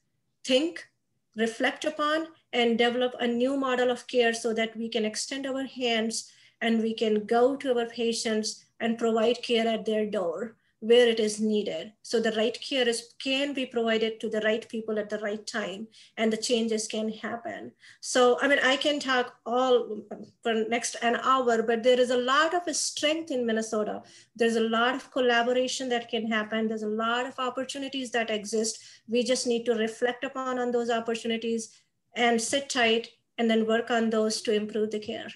think, reflect upon, and develop a new model of care so that we can extend our hands and we can go to our patients and provide care at their door where it is needed. So the right care is, can be provided to the right people at the right time and the changes can happen. So, I mean, I can talk all for next an hour, but there is a lot of strength in Minnesota. There's a lot of collaboration that can happen. There's a lot of opportunities that exist. We just need to reflect upon on those opportunities and sit tight and then work on those to improve the care.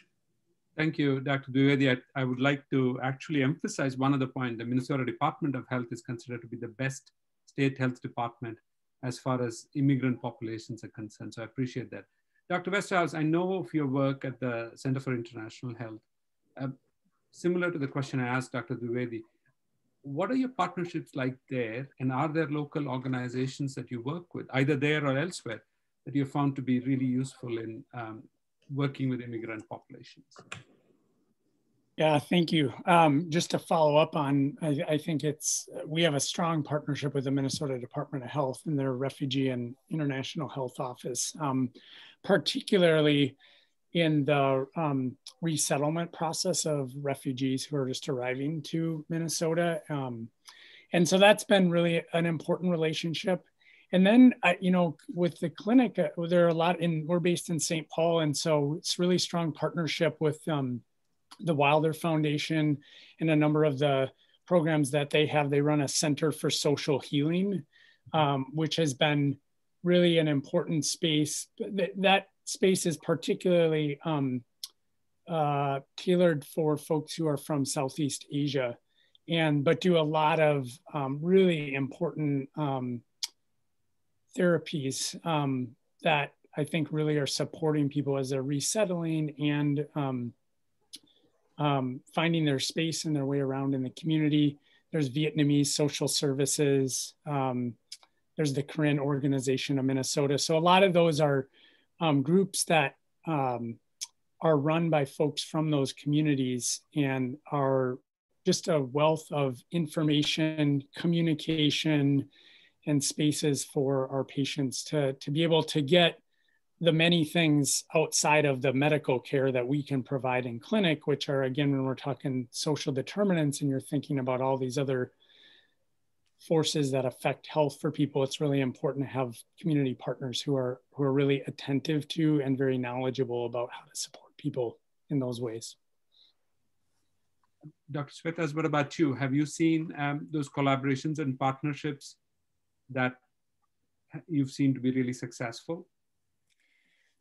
Thank you, Dr. Dwivedi. I, I, would like to actually emphasize one other point. The Minnesota Department of Health is considered to be the best state health department as far as immigrant populations are concerned. So I appreciate that. Dr. Westerhaus, I know of your work at the Center for International Health. Uh, similar to the question I asked Dr. Dwivedi, what are your partnerships like there? And are there local organizations that you work with, either there or elsewhere, that you found to be really useful in um, working with immigrant populations. Yeah, thank you. Um, just to follow up on, I, I, think it's, we have a strong partnership with the Minnesota Department of Health and their Refugee and International Health Office, um, particularly in the um, resettlement process of refugees who are just arriving to Minnesota. Um, and so that's been really an important relationship and then you know with the clinic uh, there are a lot in we're based in st paul and so it's really strong partnership with um, the wilder foundation and a number of the programs that they have. They run a center for social healing um, which has been really an important space. That, that space is particularly um, uh, tailored for folks who are from southeast asia and but do a lot of um, really important um, therapies um, that I think really are supporting people as they're resettling and um, um, finding their space and their way around in the community. There's Vietnamese social services. Um, there's the Karen Organization of Minnesota. So a lot of those are um, groups that um, are run by folks from those communities and are just a wealth of information, communication, and spaces for our patients to, to be able to get the many things outside of the medical care that we can provide in clinic, which are, again, when we're talking social determinants and you're thinking about all these other forces that affect health for people, it's really important to have community partners who are, who are really attentive to and very knowledgeable about how to support people in those ways. Dr. Svetaz, what about you? Have you seen um, those collaborations and partnerships that you've seen to be really successful?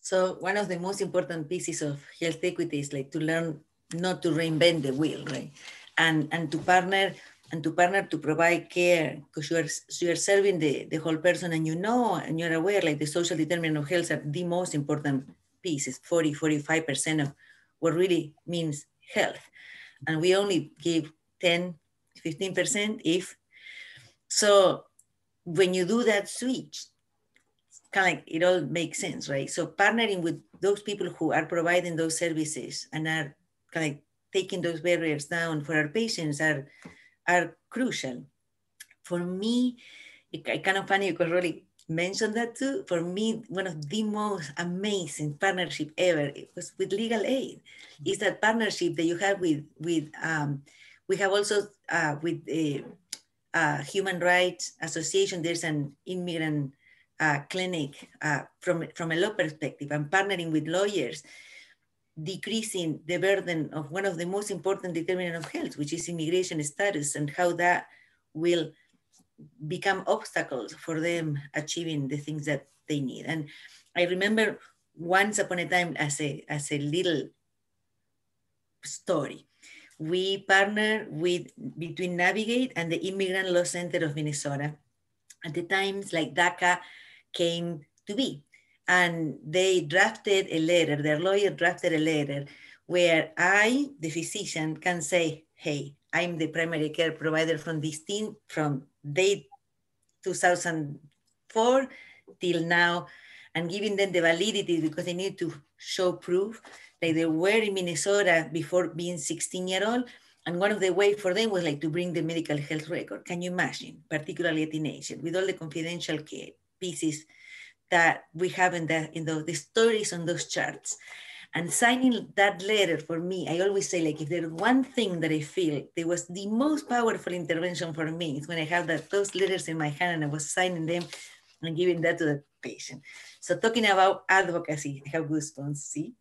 So one of the most important pieces of health equity is like to learn not to reinvent the wheel, right? And and to partner and to partner to provide care because you are you are serving the, the whole person and you know and you're aware like the social determinant of health are the most important pieces 40 45% of what really means health and we only give 10 15% if so when you do that switch, kind of like it all makes sense, right? So partnering with those people who are providing those services and are kind of like taking those barriers down for our patients are are crucial. For me, it, kind of funny because Roli mentioned that too. For me, one of the most amazing partnership ever it was with legal aid. Is that partnership that you have with with um, we have also uh, with uh, uh, Human Rights Association, there's an immigrant uh, clinic uh, from, from a law perspective. I'm partnering with lawyers, decreasing the burden of one of the most important determinants of health, which is immigration status and how that will become obstacles for them achieving the things that they need. And I remember once upon a time as a, as a little story, we partner with between Navigate and the Immigrant Law Center of Minnesota. At the times, like DACA came to be, and they drafted a letter. Their lawyer drafted a letter where I, the physician, can say, "Hey, I'm the primary care provider from this team from date 2004 till now." and giving them the validity because they need to show proof like they were in Minnesota before being 16 year old. And one of the ways for them was like to bring the medical health record. Can you imagine, particularly a teenager, with all the confidential pieces that we have in the in the, the stories on those charts. And signing that letter for me, I always say, like, if there's one thing that I feel there was the most powerful intervention for me, is when I have that those letters in my hand and I was signing them and giving that to the patient. So talking about advocacy, I have goosebumps, see?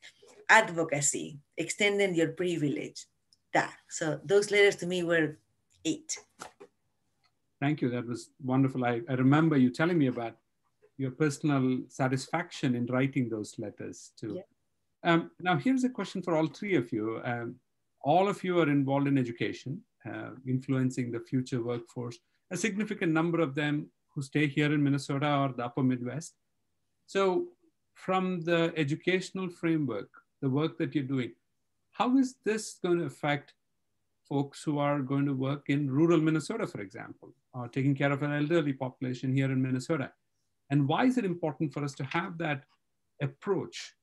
Advocacy, extending your privilege, that. So those letters to me were it. Thank you. That was wonderful. I, I remember you telling me about your personal satisfaction in writing those letters too. Yeah. Um, now, here's a question for all three of you. Um, all of you are involved in education, uh, influencing the future workforce. A significant number of them who stay here in Minnesota or the upper Midwest. So, from the educational framework, the work that you're doing, how is this going to affect folks who are going to work in rural Minnesota, for example, or taking care of an elderly population here in Minnesota? And why is it important for us to have that approach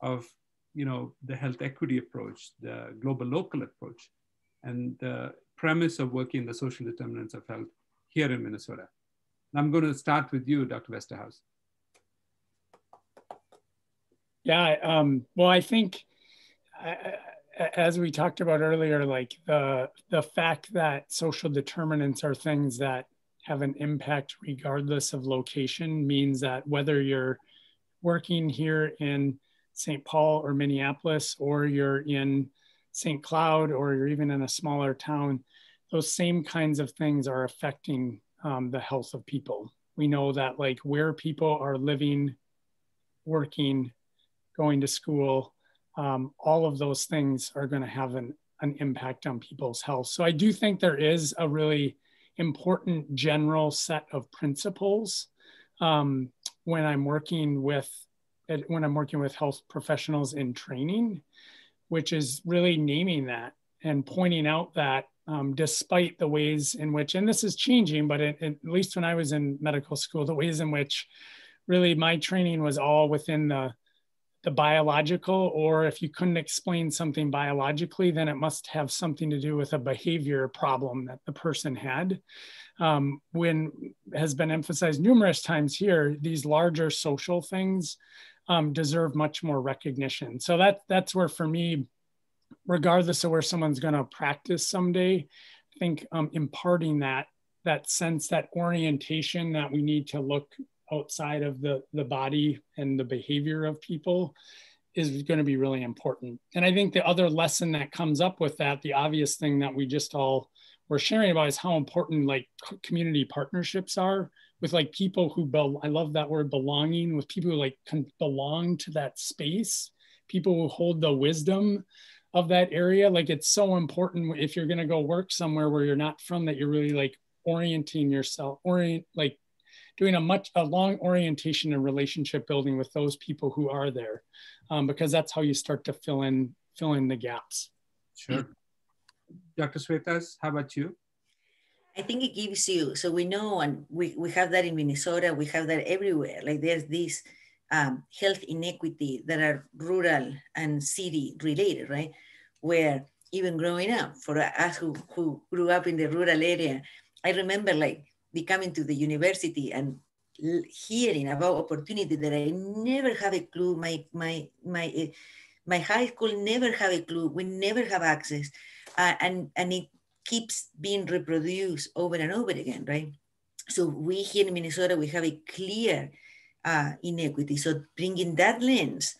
of you know, the health equity approach, the global local approach, and the premise of working in the social determinants of health here in Minnesota. I'm going to start with you, Dr. Westerhaus. Yeah, um, well, I think as we talked about earlier, like the the fact that social determinants are things that have an impact regardless of location means that whether you're working here in St. Paul or Minneapolis, or you're in St. Cloud, or you're even in a smaller town, those same kinds of things are affecting um, the health of people. We know that, like, where people are living, working, going to school, um, all of those things are going to have an, an impact on people's health. So, I do think there is a really important general set of principles um, when I'm working with when I'm working with health professionals in training, which is really naming that and pointing out that um, despite the ways in which, and this is changing, but it, at least when I was in medical school, the ways in which really my training was all within the the biological, or if you couldn't explain something biologically, then it must have something to do with a behavior problem that the person had. Um, when has been emphasized numerous times here, these larger social things um, deserve much more recognition. So that that's where for me, regardless of where someone's going to practice someday, I think um, imparting that that sense, that orientation that we need to look outside of the the body and the behavior of people is going to be really important. And I think the other lesson that comes up with that, the obvious thing that we just all were sharing about is how important like community partnerships are with like people who be- I love that word belonging with people who like can belong to that space, people who hold the wisdom of that area. Like it's so important if you're gonna go work somewhere where you're not from that you're really like orienting yourself, orient like doing a much a long orientation and relationship building with those people who are there, um, because that's how you start to fill in fill in the gaps. Sure. Dr. Svetaz, how about you? I think it gives you, so we know, and we, we have that in Minnesota, we have that everywhere. Like there's this um, health inequity that are rural and city related, right? Where even growing up, for us who, who grew up in the rural area, I remember like becoming to the university and hearing about opportunity that I never have a clue. My my my uh, my high school never have a clue. We never have access, uh, and and it keeps being reproduced over and over again, right? So we here in Minnesota, we have a clear uh, inequity. So bringing that lens,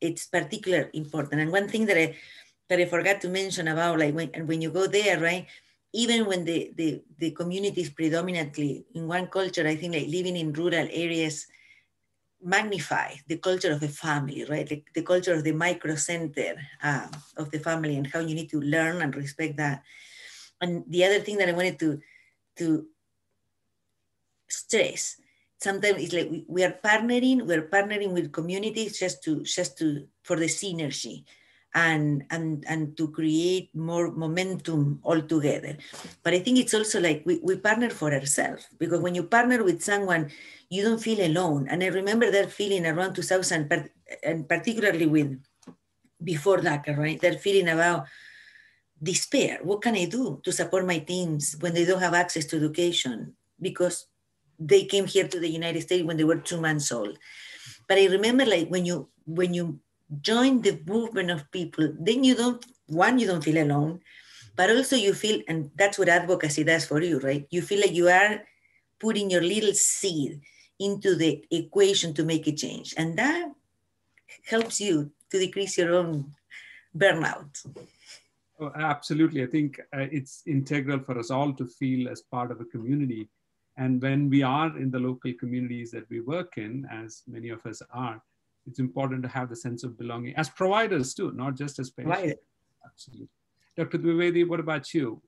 it's particularly important. And one thing that I that I forgot to mention about like when when you go there, right? Even when the, the, the community is predominantly in one culture, I think like living in rural areas magnify the culture of the family, right? The, the culture of the micro center uh, of the family and how you need to learn and respect that and the other thing that I wanted to to stress sometimes it's like we, we are partnering we're partnering with communities just to just to for the synergy and and and to create more momentum all together but i think it's also like we, we partner for ourselves because when you partner with someone you don't feel alone and i remember that feeling around 2000 and particularly with before DACA, right that feeling about despair. What can I do to support my teams when they don't have access to education? Because they came here to the United States when they were two months old. But I remember like when you when you join the movement of people, then you don't, one, you don't feel alone, but also you feel, and that's what advocacy does for you, right? You feel like you are putting your little seed into the equation to make a change. And that helps you to decrease your own burnout. Oh, absolutely. I think uh, it's integral for us all to feel as part of a community. And when we are in the local communities that we work in, as many of us are, it's important to have the sense of belonging as providers too, not just as patients. Right. Absolutely. Dr. Dwivedi, what about you?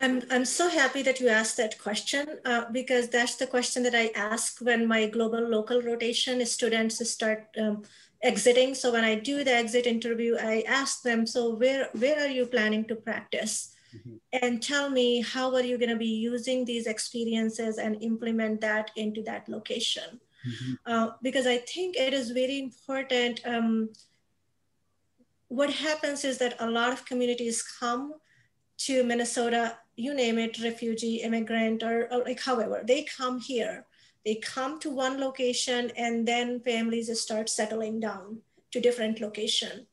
I'm, I'm so happy that you asked that question uh, because that's the question that I ask when my global local rotation students start um, exiting. So when I do the exit interview, I ask them, so where, where are you planning to practice? Mm-hmm. And tell me, how are you going to be using these experiences and implement that into that location? Mm-hmm. Uh, because I think it is very important. Um, what happens is that a lot of communities come to Minnesota, you name it, refugee, immigrant, or, or like however, they come here they come to one location and then families start settling down to different location.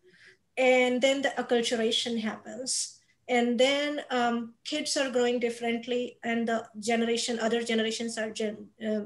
And then the acculturation happens. And then um, kids are growing differently and the generation, other generations are gen, uh,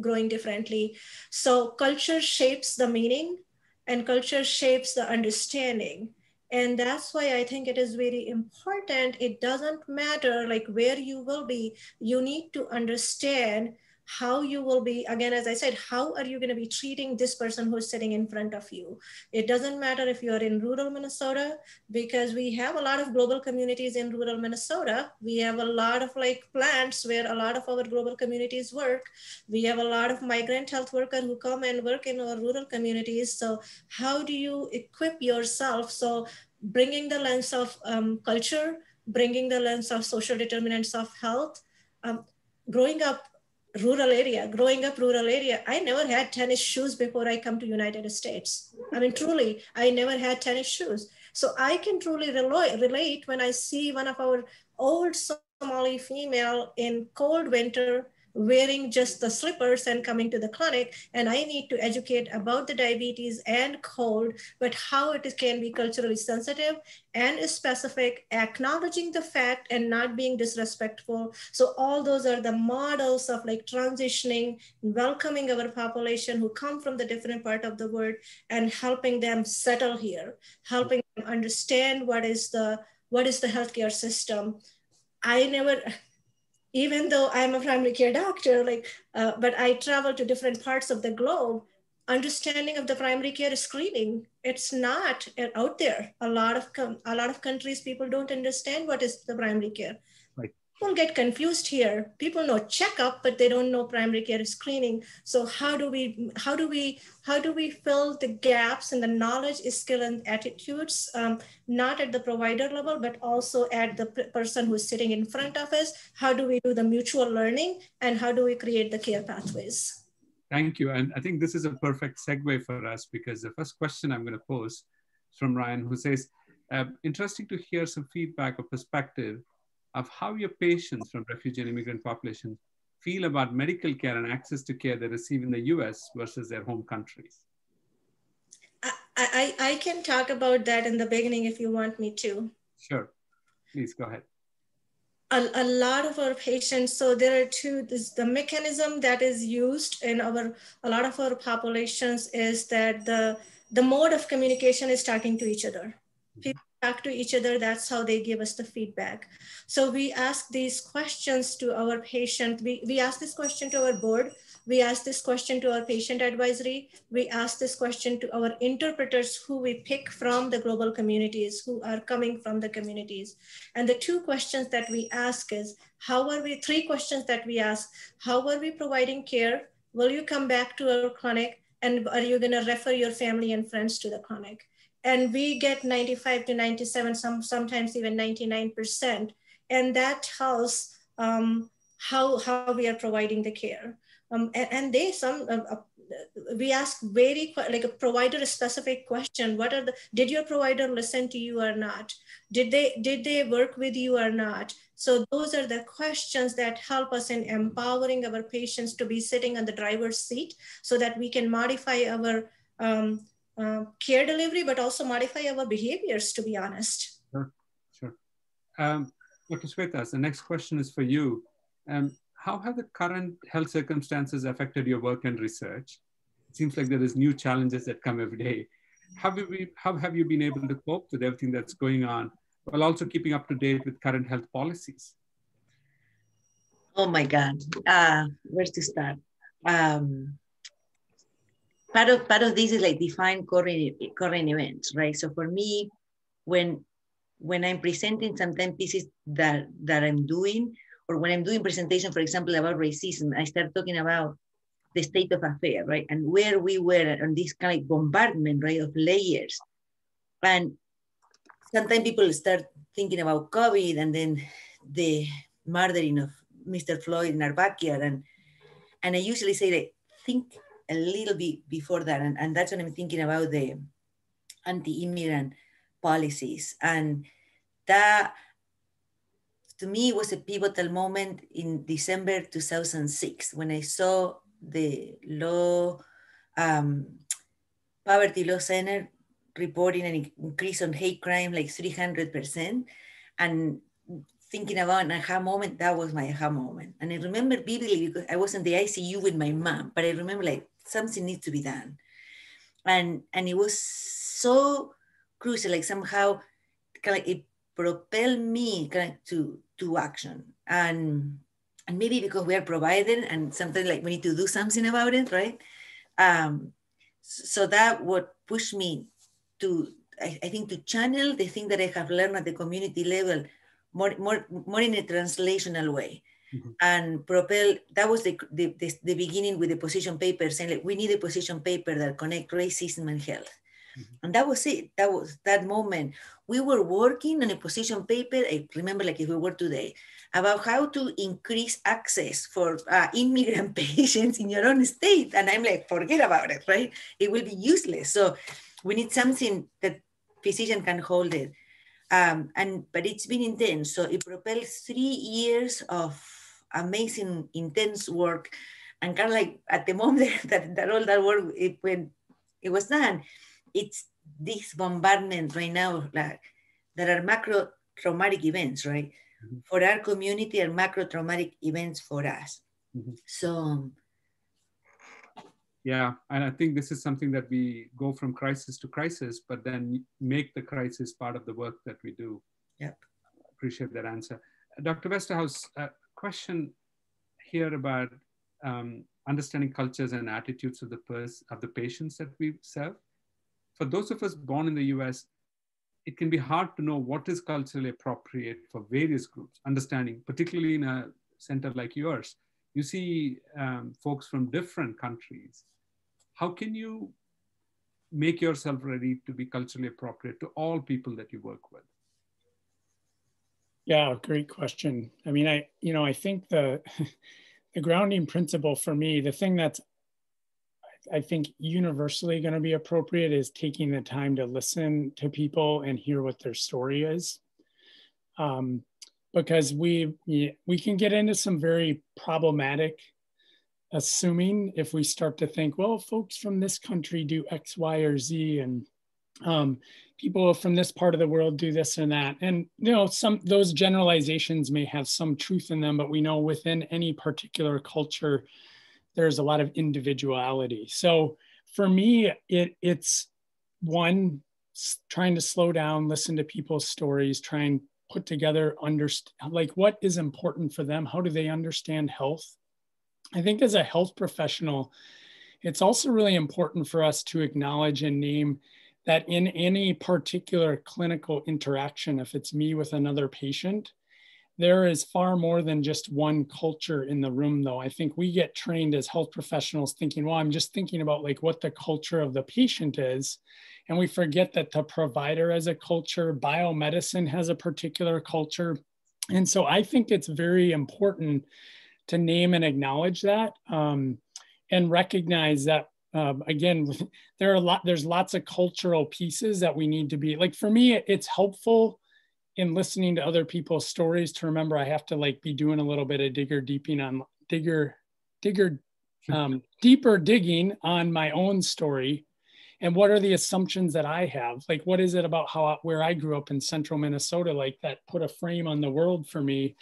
growing differently. So culture shapes the meaning and culture shapes the understanding and that's why i think it is very important it doesn't matter like where you will be you need to understand how you will be again as i said how are you going to be treating this person who's sitting in front of you? It doesn't matter if you're in rural minnesota because we have a lot of global communities in rural minnesota. We have a lot of like plants where a lot of our global communities work. We have a lot of migrant health workers who come and work in our rural communities. So how do you equip yourself? So bringing the lens of um, culture bringing the lens of social determinants of health um, growing up rural area, growing up rural area, I never had tennis shoes before I come to United States. I mean, truly, I never had tennis shoes. So I can truly relate when I see one of our old Somali female in cold winter wearing just the slippers and coming to the clinic and i need to educate about the diabetes and cold but how it can be culturally sensitive and specific acknowledging the fact and not being disrespectful. So all those are the models of like transitioning welcoming our population who come from the different part of the world and helping them settle here helping them understand what is the what is the healthcare system. I never even though I'm a primary care doctor, like, uh, but I travel to different parts of the globe, understanding of the primary care screening, it's not out there. A lot of a lot of countries, people don't understand what is the primary care people get confused here. People know checkup, but they don't know primary care screening. So how do we how do we how do we fill the gaps in the knowledge, skill, and attitudes, um, not at the provider level, but also at the person who's sitting in front of us? How do we do the mutual learning, and how do we create the care pathways? Thank you, and I think this is a perfect segue for us because the first question I'm going to pose is from Ryan, who says, uh, "Interesting to hear some feedback or perspective." Of how your patients from refugee and immigrant populations feel about medical care and access to care they receive in the US versus their home countries. I, I, I can talk about that in the beginning if you want me to. Sure, please go ahead. A, a, lot of our patients so there are two this the mechanism that is used in our a lot of our populations is that the the mode of communication is talking to each other mm-hmm. people back to each other. That's how they give us the feedback. So we ask these questions to our patient. We, we ask this question to our board. We ask this question to our patient advisory. We ask this question to our interpreters who we pick from the global communities, who are coming from the communities. And the two questions that we ask is, how are we, three questions that we ask, how are we providing care? Will you come back to our clinic? And are you gonna refer your family and friends to the clinic? And we get 95 to 97 some sometimes even 99% and that tells um, how how we are providing the care. Um, and, and, they some uh, uh, we ask very like a provider specific question. What are the did your provider listen to you or not? Did they did they work with you or not? So those are the questions that help us in empowering our patients to be sitting on the driver's seat so that we can modify our um, uh, care delivery, but also modify our behaviors, to be honest. Sure, sure. Um, Dr. Sweta, the next question is for you. Um, how have the current health circumstances affected your work and research? It seems like there is new challenges that come every day. How have, we, how have you been able to cope with everything that's going on while also keeping up to date with current health policies? Oh my God, uh, where to start? Um, part of part of this is like define current current events, right? So for me, when when I'm presenting sometimes pieces that that I'm doing, or when I'm doing presentation, for example, about racism, I start talking about the state of affair, right? And where we were on this kind of bombardment, right, of layers. And sometimes people start thinking about COVID and then the murdering of Mr. Floyd in our backyard. And, and I usually say that think a little bit before that. And, and that's when I'm thinking about the anti-immigrant policies. And that to me was a pivotal moment in December 2006 when I saw the law um, poverty law center reporting an increase on hate crime like 300% and thinking about an aha moment that was my aha moment and i remember vividly because i was in the icu with my mom but i remember like something needs to be done. And and it was so crucial like somehow kind of like it propelled me kind of to to action. And and maybe because we are provided and something like we need to do something about it right? Um, so that would push me to I, I, think to channel the thing that i have learned at the community level more more more in a translational way mm-hmm. and propel that was the, the, the, the, beginning with the position paper saying like we need a position paper that connect racism and health mm-hmm. and that was it that was that moment we were working on a position paper i remember like if we were today about how to increase access for uh, immigrant (laughs) patients in your own state. And I'm like, forget about it, right? It will be useless. So we need something that physician can hold it. Um, and but it's been intense. So it propels three years of amazing, intense work. And kind of like at the moment (laughs) that, that all that work it, when it was done, it's this bombardment right now. Like there are macro traumatic events, right? mm-hmm. for our community and macro traumatic events for us. Mm-hmm. So, um, yeah, and I think this is something that we go from crisis to crisis, but then make the crisis part of the work that we do. Yep. Appreciate that answer. Dr. Westerhaus, a question here about um, understanding cultures and attitudes of the pers- of the patients that we serve. For those of us born in the US, it can be hard to know what is culturally appropriate for various groups, understanding, particularly in a center like yours. You see um, folks from different countries. How can you make yourself ready to be culturally appropriate to all people that you work with? Yeah, great question. I mean, I, you know, I think the, (laughs) the grounding principle for me, the thing that's I think universally going to be appropriate is taking the time to listen to people and hear what their story is. Um, because we we can get into some very problematic assuming if we start to think, well, folks from this country do X, Y, or Z, and um, people from this part of the world do this and that. And you know, some those generalizations may have some truth in them, but we know within any particular culture, there's a lot of individuality. So for me, it it's one trying to slow down, listen to people's stories, try and put together understand like what is important for them. How do they understand health? I think as a health professional, it's also really important for us to acknowledge and name that in any particular clinical interaction, if it's me with another patient, there is far more than just one culture in the room though. I think we get trained as health professionals thinking well i'm just thinking about like what the culture of the patient is. And we forget that the provider has a culture biomedicine has a particular culture. And so i think it's very important to name and acknowledge that um, and recognize that um, again (laughs) there are a lot there's lots of cultural pieces that we need to be like for me it's helpful in listening to other people's stories to remember I have to like be doing a little bit of digger deeping on digger digger um, deeper digging on my own story. And what are the assumptions that i have? Like what is it about how where i grew up in central minnesota like that put a frame on the world for me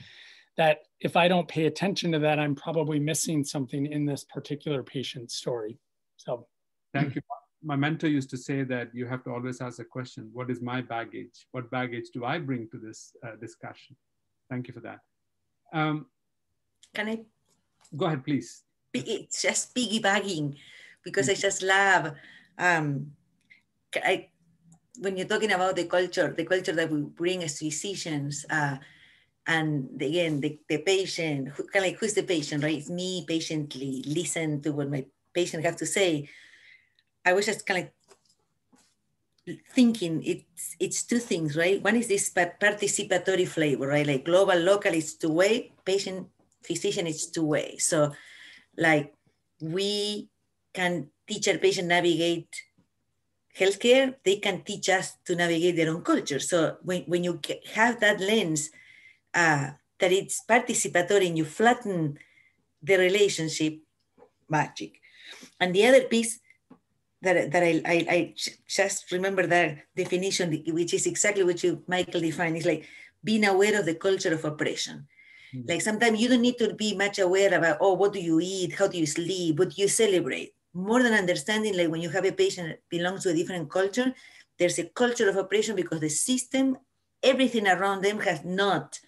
that if i don't pay attention to that i'm probably missing something in this particular patient story so thank you. My mentor used to say that you have to always ask a question what is my baggage? What baggage do i bring to this uh, discussion? Thank you for that. Um, can i go ahead please. It's just piggybacking because i just love um, I, when you're talking about the culture the culture that we bring as physicians uh, and again the, the patient who, kind of like who's the patient right? It's me patiently listen to what my patient have to say I was just kind of thinking it's it's two things, right? One is this participatory flavor, right? Like global, local is two way, patient, physician is two way. So, like we can teach our patient navigate healthcare, they can teach us to navigate their own culture. So when, when you have that lens uh, that it's participatory and you flatten the relationship, magic. And the other piece that, that I, I, I just remember that definition, which is exactly what you, Michael, defined. is like being aware of the culture of oppression. Mm-hmm. Like sometimes you don't need to be much aware about, oh, what do you eat? How do you sleep? What do you celebrate? More than understanding, like when you have a patient that belongs to a different culture, there's a culture of oppression because the system, everything around them has not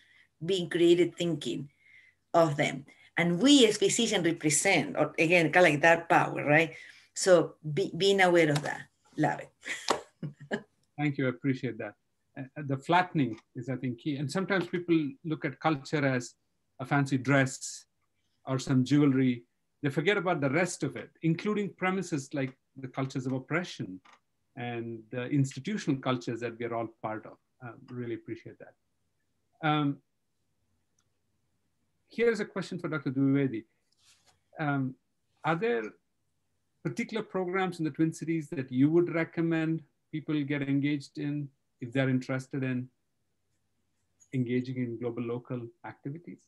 been created thinking of them. And we as physicians represent, or again, kind of like that power, right? So be, being aware of that, love it. (laughs) Thank you, I appreciate that. Uh, the flattening is, I think, key. And sometimes people look at culture as a fancy dress or some jewelry. They forget about the rest of it, including premises like the cultures of oppression and the institutional cultures that we're all part of. Um, really appreciate that. Um, here's a question for Dr. Dwivedi. Um, are there particular programs in the Twin Cities that you would recommend people get engaged in if they're interested in engaging in global local activities?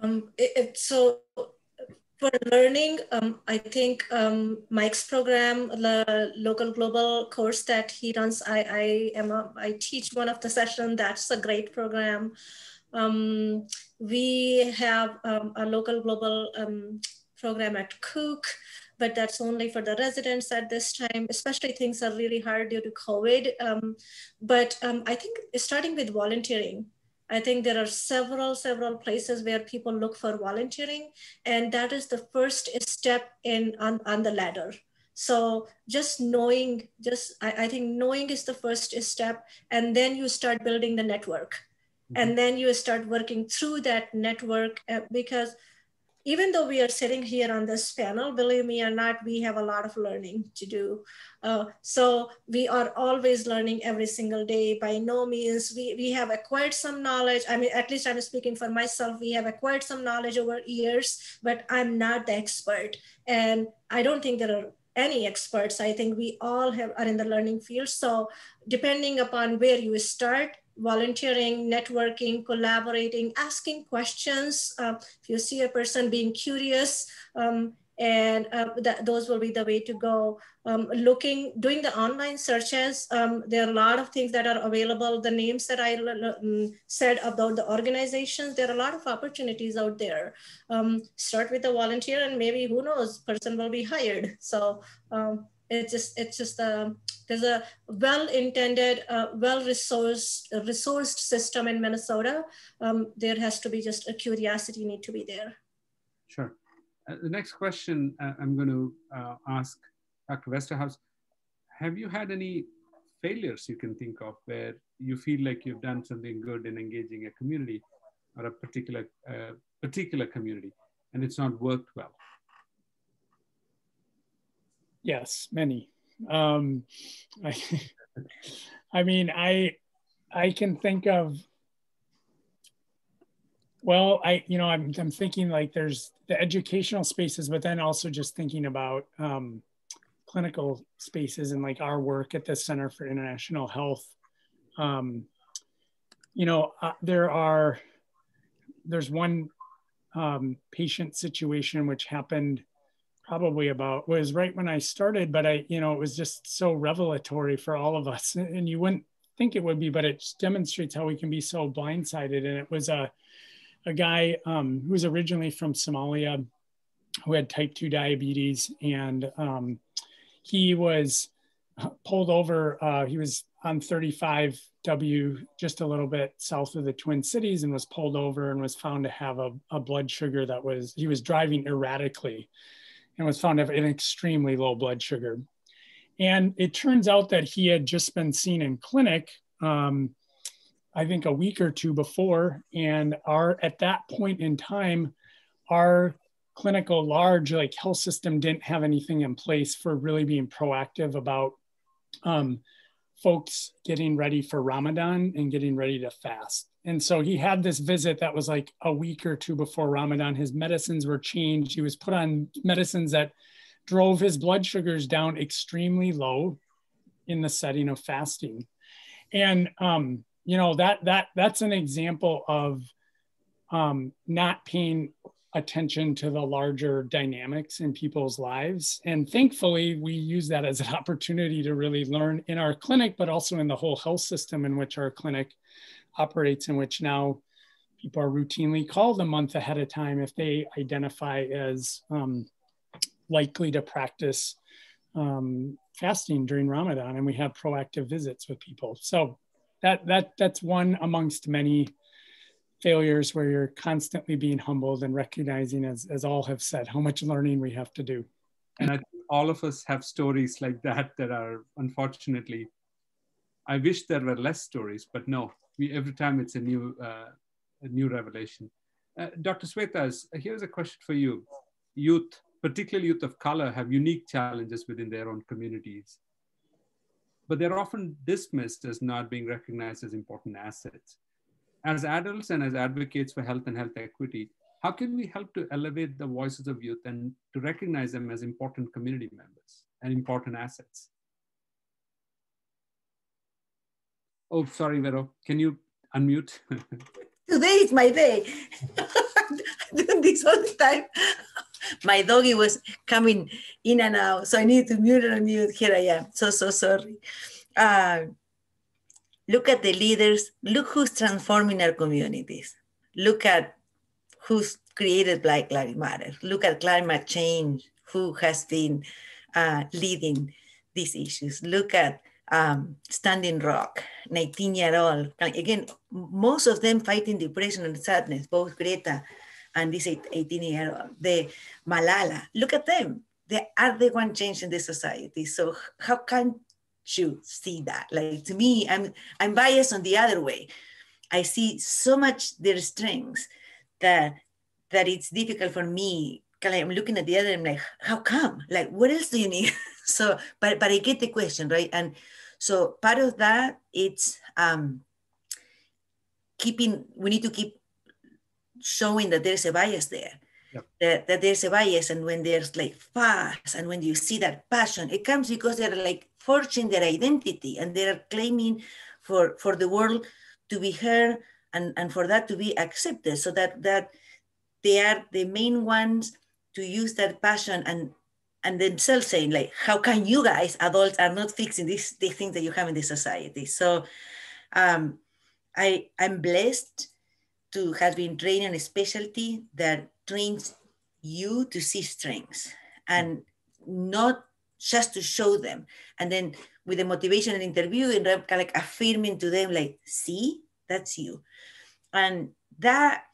Um, it, it, so for learning, um, I think um, Mike's program, the local global course that he runs, I, I am a, I teach one of the sessions. That's a great program. Um, we have um, a local global um, program at Cook, but that's only for the residents at this time, especially things are really hard due to COVID. Um, but um, I think starting with volunteering, I think there are several, several places where people look for volunteering, and that is the first step in on, on the ladder. So just knowing, just I, I think knowing is the first step, and then you start building the network. And then you start working through that network uh, because even though we are sitting here on this panel, believe me or not, we have a lot of learning to do. Uh, so we are always learning every single day. By no means, we, we have acquired some knowledge. I mean, at least I'm speaking for myself. We have acquired some knowledge over years, but I'm not the expert. And I don't think there are any experts. I think we all have, are in the learning field. So depending upon where you start, volunteering, networking, collaborating, asking questions. Uh, if you see a person being curious, um, and uh, that, those will be the way to go. Um, looking, doing the online searches, um, there are a lot of things that are available. The names that I um, said about the organizations, there are a lot of opportunities out there. Um, start with a volunteer and maybe who knows, person will be hired. So um, it's just it's just a um, there's a well-intended uh, well-resourced resourced system in minnesota. Um, there has to be just a curiosity need to be there. Sure. Uh, the next question uh, i'm going to uh, ask dr westerhaus have you had any failures you can think of where you feel like you've done something good in engaging a community or a particular uh, particular community and it's not worked well Yes, many. Um, I, (laughs) I mean, I, I can think of. Well, I, you know, I'm, I'm thinking like there's the educational spaces, but then also just thinking about um, clinical spaces and like our work at the Center for International Health. Um, you know, uh, there are, there's one um, patient situation which happened probably about was right when I started, but I, you know, it was just so revelatory for all of us. And you wouldn't think it would be, but it demonstrates how we can be so blindsided. And it was a, a guy um, who was originally from Somalia who had type 2 diabetes. And um, he was pulled over. Uh, he was on 35W, just a little bit south of the Twin Cities, and was pulled over and was found to have a, a blood sugar that was, he was driving erratically and was found to have an extremely low blood sugar. And it turns out that he had just been seen in clinic, um, I think a week or two before. And our at that point in time, our clinical large like health system didn't have anything in place for really being proactive about um, folks getting ready for Ramadan and getting ready to fast. And so he had this visit that was like a week or two before Ramadan. His medicines were changed. He was put on medicines that drove his blood sugars down extremely low in the setting of fasting. And um, you know that that that's an example of um, not paying attention to the larger dynamics in people's lives. And thankfully, we use that as an opportunity to really learn in our clinic, but also in the whole health system in which our clinic operates, in which now people are routinely called a month ahead of time if they identify as um, likely to practice um, fasting during Ramadan, and we have proactive visits with people. So that that that's one amongst many failures where you're constantly being humbled and recognizing, as as all have said, how much learning we have to do. And I all of us have stories like that that are unfortunately. I wish there were less stories, but no, we, every time it's a new, uh, a new revelation. Uh, Dr. Svetaz, here's a question for you. Youth, particularly youth of color, have unique challenges within their own communities, but they're often dismissed as not being recognized as important assets. As adults and as advocates for health and health equity, how can we help to elevate the voices of youth and to recognize them as important community members and important assets? Oh, sorry, Vero. Can you unmute? Today is my day. (laughs) this all the time. My doggy was coming in and out, so I need to mute and unmute. Here I am. So, so sorry. Uh, look at the leaders. Look who's transforming our communities. Look at who's created Black Lives Matter. Look at climate change, who has been uh, leading these issues. Look at um, Standing Rock, 19 year old. Again, most of them fighting depression and sadness, both Greta and this 18 year old. The Malala, look at them. They are the one changing the society. So how can you see that? Like to me, I'm I'm biased on the other way. I see so much their strengths that that it's difficult for me. I'm looking at the other, I'm like, how come? Like, what else do you need? (laughs) so, but but I get the question, right? And so part of that, it's um, keeping, we need to keep showing that there's a bias there. Yep. That, that there's a bias and when there's like fast and when you see that passion it comes because they're like forging their identity and they're claiming for for the world to be heard and and for that to be accepted so that that they are the main ones to use that passion and and themselves saying like how can you guys adults are not fixing these the things that you have in the society? So um, i i'm blessed to have been trained in a specialty that trains you to see strengths and not just to show them. And then with the motivation and interview and like affirming to them like see that's you. And that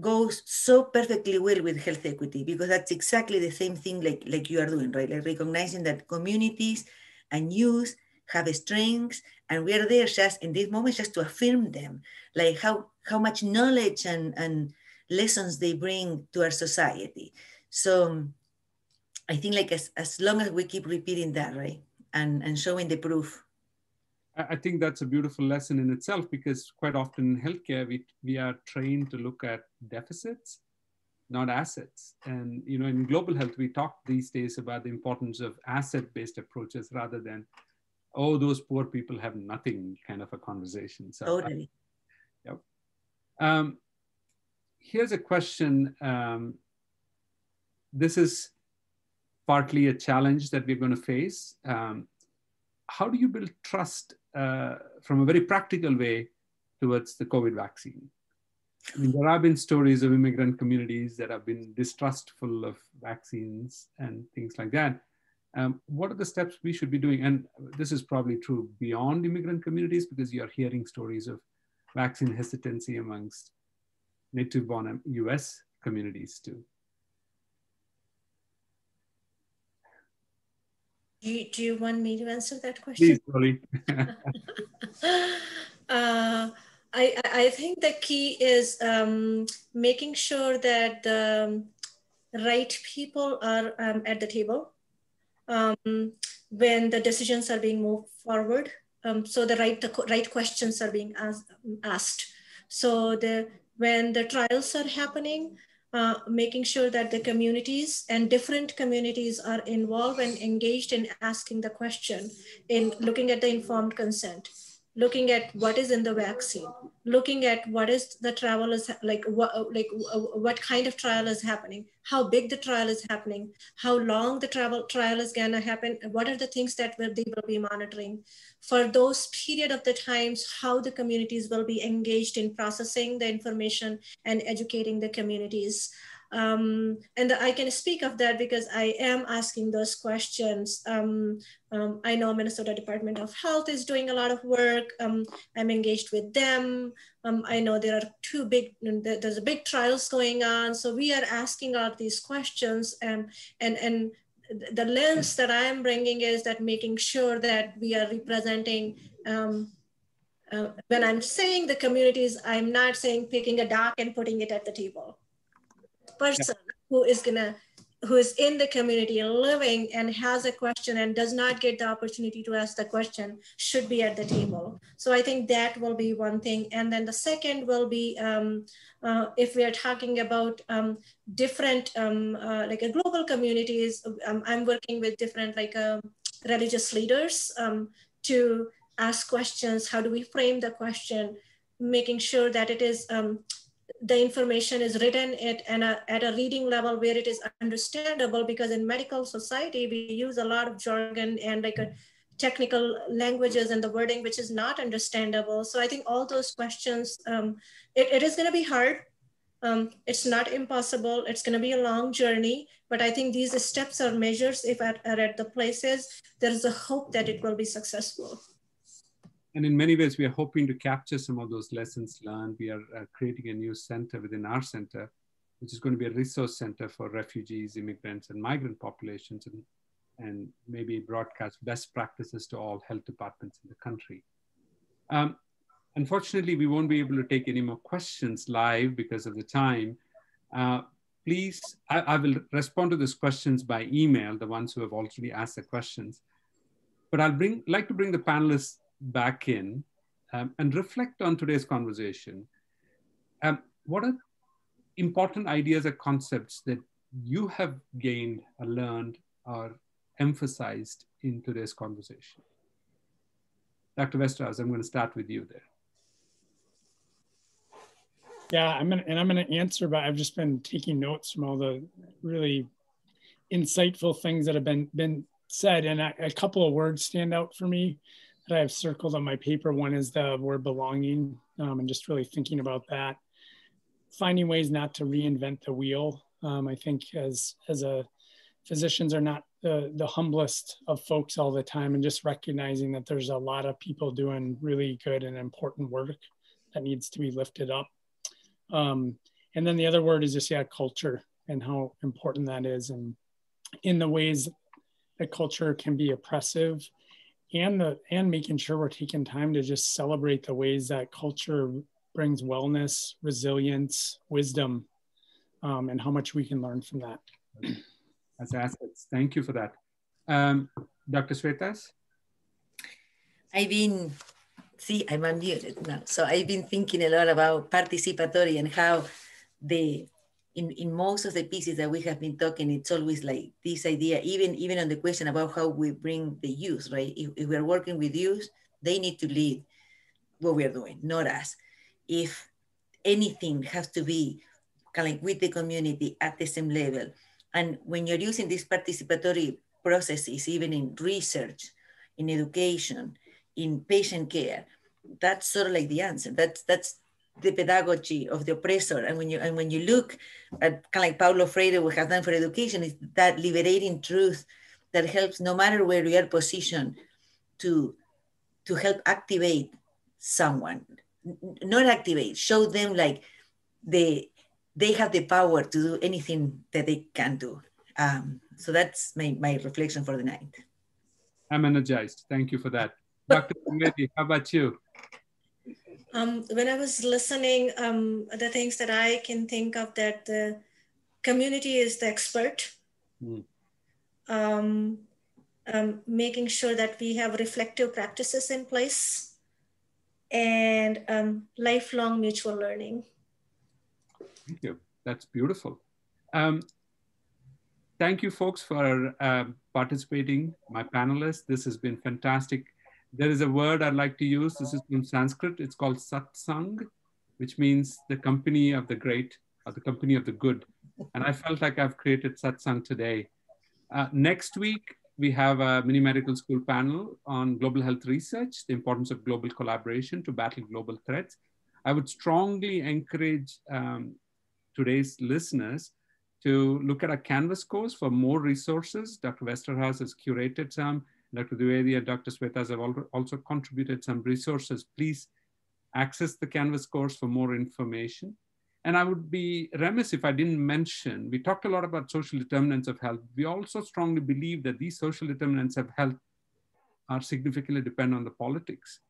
goes so perfectly well with health equity because that's exactly the same thing like, like you are doing, right? Like recognizing that communities and youth have strengths and we are there just in this moment just to affirm them, like how, how much knowledge and, and lessons they bring to our society. So I think like as, as long as we keep repeating that, right? And, and showing the proof I think that's a beautiful lesson in itself because quite often in healthcare we, we are trained to look at deficits, not assets. And you know, in global health, we talk these days about the importance of asset-based approaches rather than, oh, those poor people have nothing kind of a conversation. So totally. I, yep. Um, here's a question. Um, this is partly a challenge that we're going to face. Um, how do you build trust uh, from a very practical way towards the COVID vaccine? I mean, there have been stories of immigrant communities that have been distrustful of vaccines and things like that. Um, what are the steps we should be doing? And this is probably true beyond immigrant communities because you're hearing stories of vaccine hesitancy amongst native born US communities too. Do you, do you want me to answer that question? Please, (laughs) uh, I, I think the key is um, making sure that the right people are um, at the table um, when the decisions are being moved forward. Um, so the right, the right questions are being asked. asked. So the, when the trials are happening, uh, making sure that the communities and different communities are involved and engaged in asking the question in looking at the informed consent looking at what is in the vaccine, looking at what is the travel is like, what, like what kind of trial is happening, how big the trial is happening, how long the travel trial is gonna happen, what are the things that will, they will be monitoring. For those period of the times, how the communities will be engaged in processing the information and educating the communities. Um, and I can speak of that because I am asking those questions. Um, um, I know Minnesota Department of Health is doing a lot of work. Um, I'm engaged with them. Um, I know there are two big, there's a big trials going on. So we are asking all these questions and, and, and the lens that I'm bringing is that making sure that we are representing um, uh, when I'm saying the communities, I'm not saying picking a doc and putting it at the table person yeah. who is gonna who is in the community living and has a question and does not get the opportunity to ask the question should be at the table. So I think that will be one thing. And then the second will be um, uh, if we are talking about um, different, um, uh, like a global communities, um, I'm working with different like uh, religious leaders um, to ask questions. How do we frame the question? Making sure that it is um, the information is written at, a, at a reading level where it is understandable because in medical society we use a lot of jargon and like a technical languages and the wording which is not understandable. So i think all those questions um, it, it is going to be hard. Um, it's not impossible. It's going to be a long journey but i think these steps or measures if at, are at the places there's a hope that it will be successful and in many ways, we are hoping to capture some of those lessons learned. We are uh, creating a new center within our center, which is going to be a resource center for refugees, immigrants, and migrant populations, and, and maybe broadcast best practices to all health departments in the country. Um, unfortunately, we won't be able to take any more questions live because of the time. Uh, please, I, I, will respond to these questions by email, the ones who have already asked the questions. But I'll bring, like to bring the panelists back in um, and reflect on today's conversation. Um, what are important ideas or concepts that you have gained or learned or emphasized in today's conversation? Dr. Westerhaus, I'm going to start with you there. Yeah, I'm gonna and I'm gonna answer, but I've just been taking notes from all the really insightful things that have been been said, and a, a couple of words stand out for me that I have circled on my paper. One is the word belonging, um, and just really thinking about that. Finding ways not to reinvent the wheel. Um, I think as as a physicians are not the, the humblest of folks all the time, and just recognizing that there's a lot of people doing really good and important work that needs to be lifted up. Um, and then the other word is just yeah, culture and how important that is, and in the ways that culture can be oppressive and the and making sure we're taking time to just celebrate the ways that culture brings wellness, resilience, wisdom, um, and how much we can learn from that. As assets. Thank you for that. Um, Dr. Svetaz? I've been, see, I'm unmuted now. So I've been thinking a lot about participatory and how the in, in most of the pieces that we have been talking, it's always like this idea, even, even on the question about how we bring the youth, right? If, if we're working with youth, they need to lead what we're doing, not us. If anything has to be kind of like with the community at the same level, And when you're using these participatory processes, even in research, in education, in patient care, that's sort of like the answer. That's that's the pedagogy of the oppressor. And when you and when you look at kind of like Paulo Freire we have done for education, is that liberating truth that helps no matter where we are positioned to to help activate someone. Not activate, show them like they they have the power to do anything that they can do. Um, so that's my, my reflection for the night. I'm energized. Thank you for that. Dr. Dwivedi, how about you? Um, when I was listening, um, the things that I can think of that the community is the expert. Mm. Um, um, making sure that we have reflective practices in place and um, lifelong mutual learning. Thank you. That's beautiful. Um, thank you, folks, for uh, participating, my panelists. This has been fantastic. There is a word I'd like to use. This is from Sanskrit. It's called satsang, which means the company of the great or the company of the good. And I felt like I've created satsang today. Uh, next week, we have a mini medical school panel on global health research, the importance of global collaboration to battle global threats. I would strongly encourage um, today's listeners to look at our Canvas course for more resources. Dr. Westerhaus has curated some. Dr. Dwivedi and Dr. Svetaz have also contributed some resources. Please access the Canvas course for more information. And I would be remiss if I didn't mention, we talked a lot about social determinants of health. We also strongly believe that these social determinants of health are significantly dependent on the politics.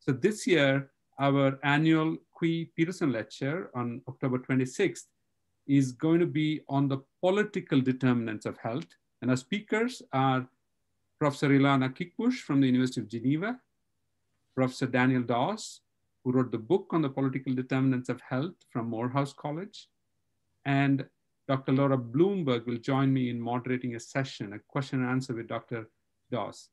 So this year, our annual Qui Peterson Lecture on October 26th is going to be on the political determinants of health. And our speakers are Professor Ilona Kickbusch from the University of Geneva, Professor Daniel Dawes, who wrote the book on the political determinants of health from Morehouse College. And Dr. Laura Bloomberg will join me in moderating a session, a question and answer with Dr. Dawes.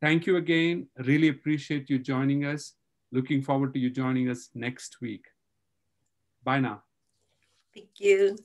Thank you again. Really appreciate you joining us. Looking forward to you joining us next week. Bye now. Thank you.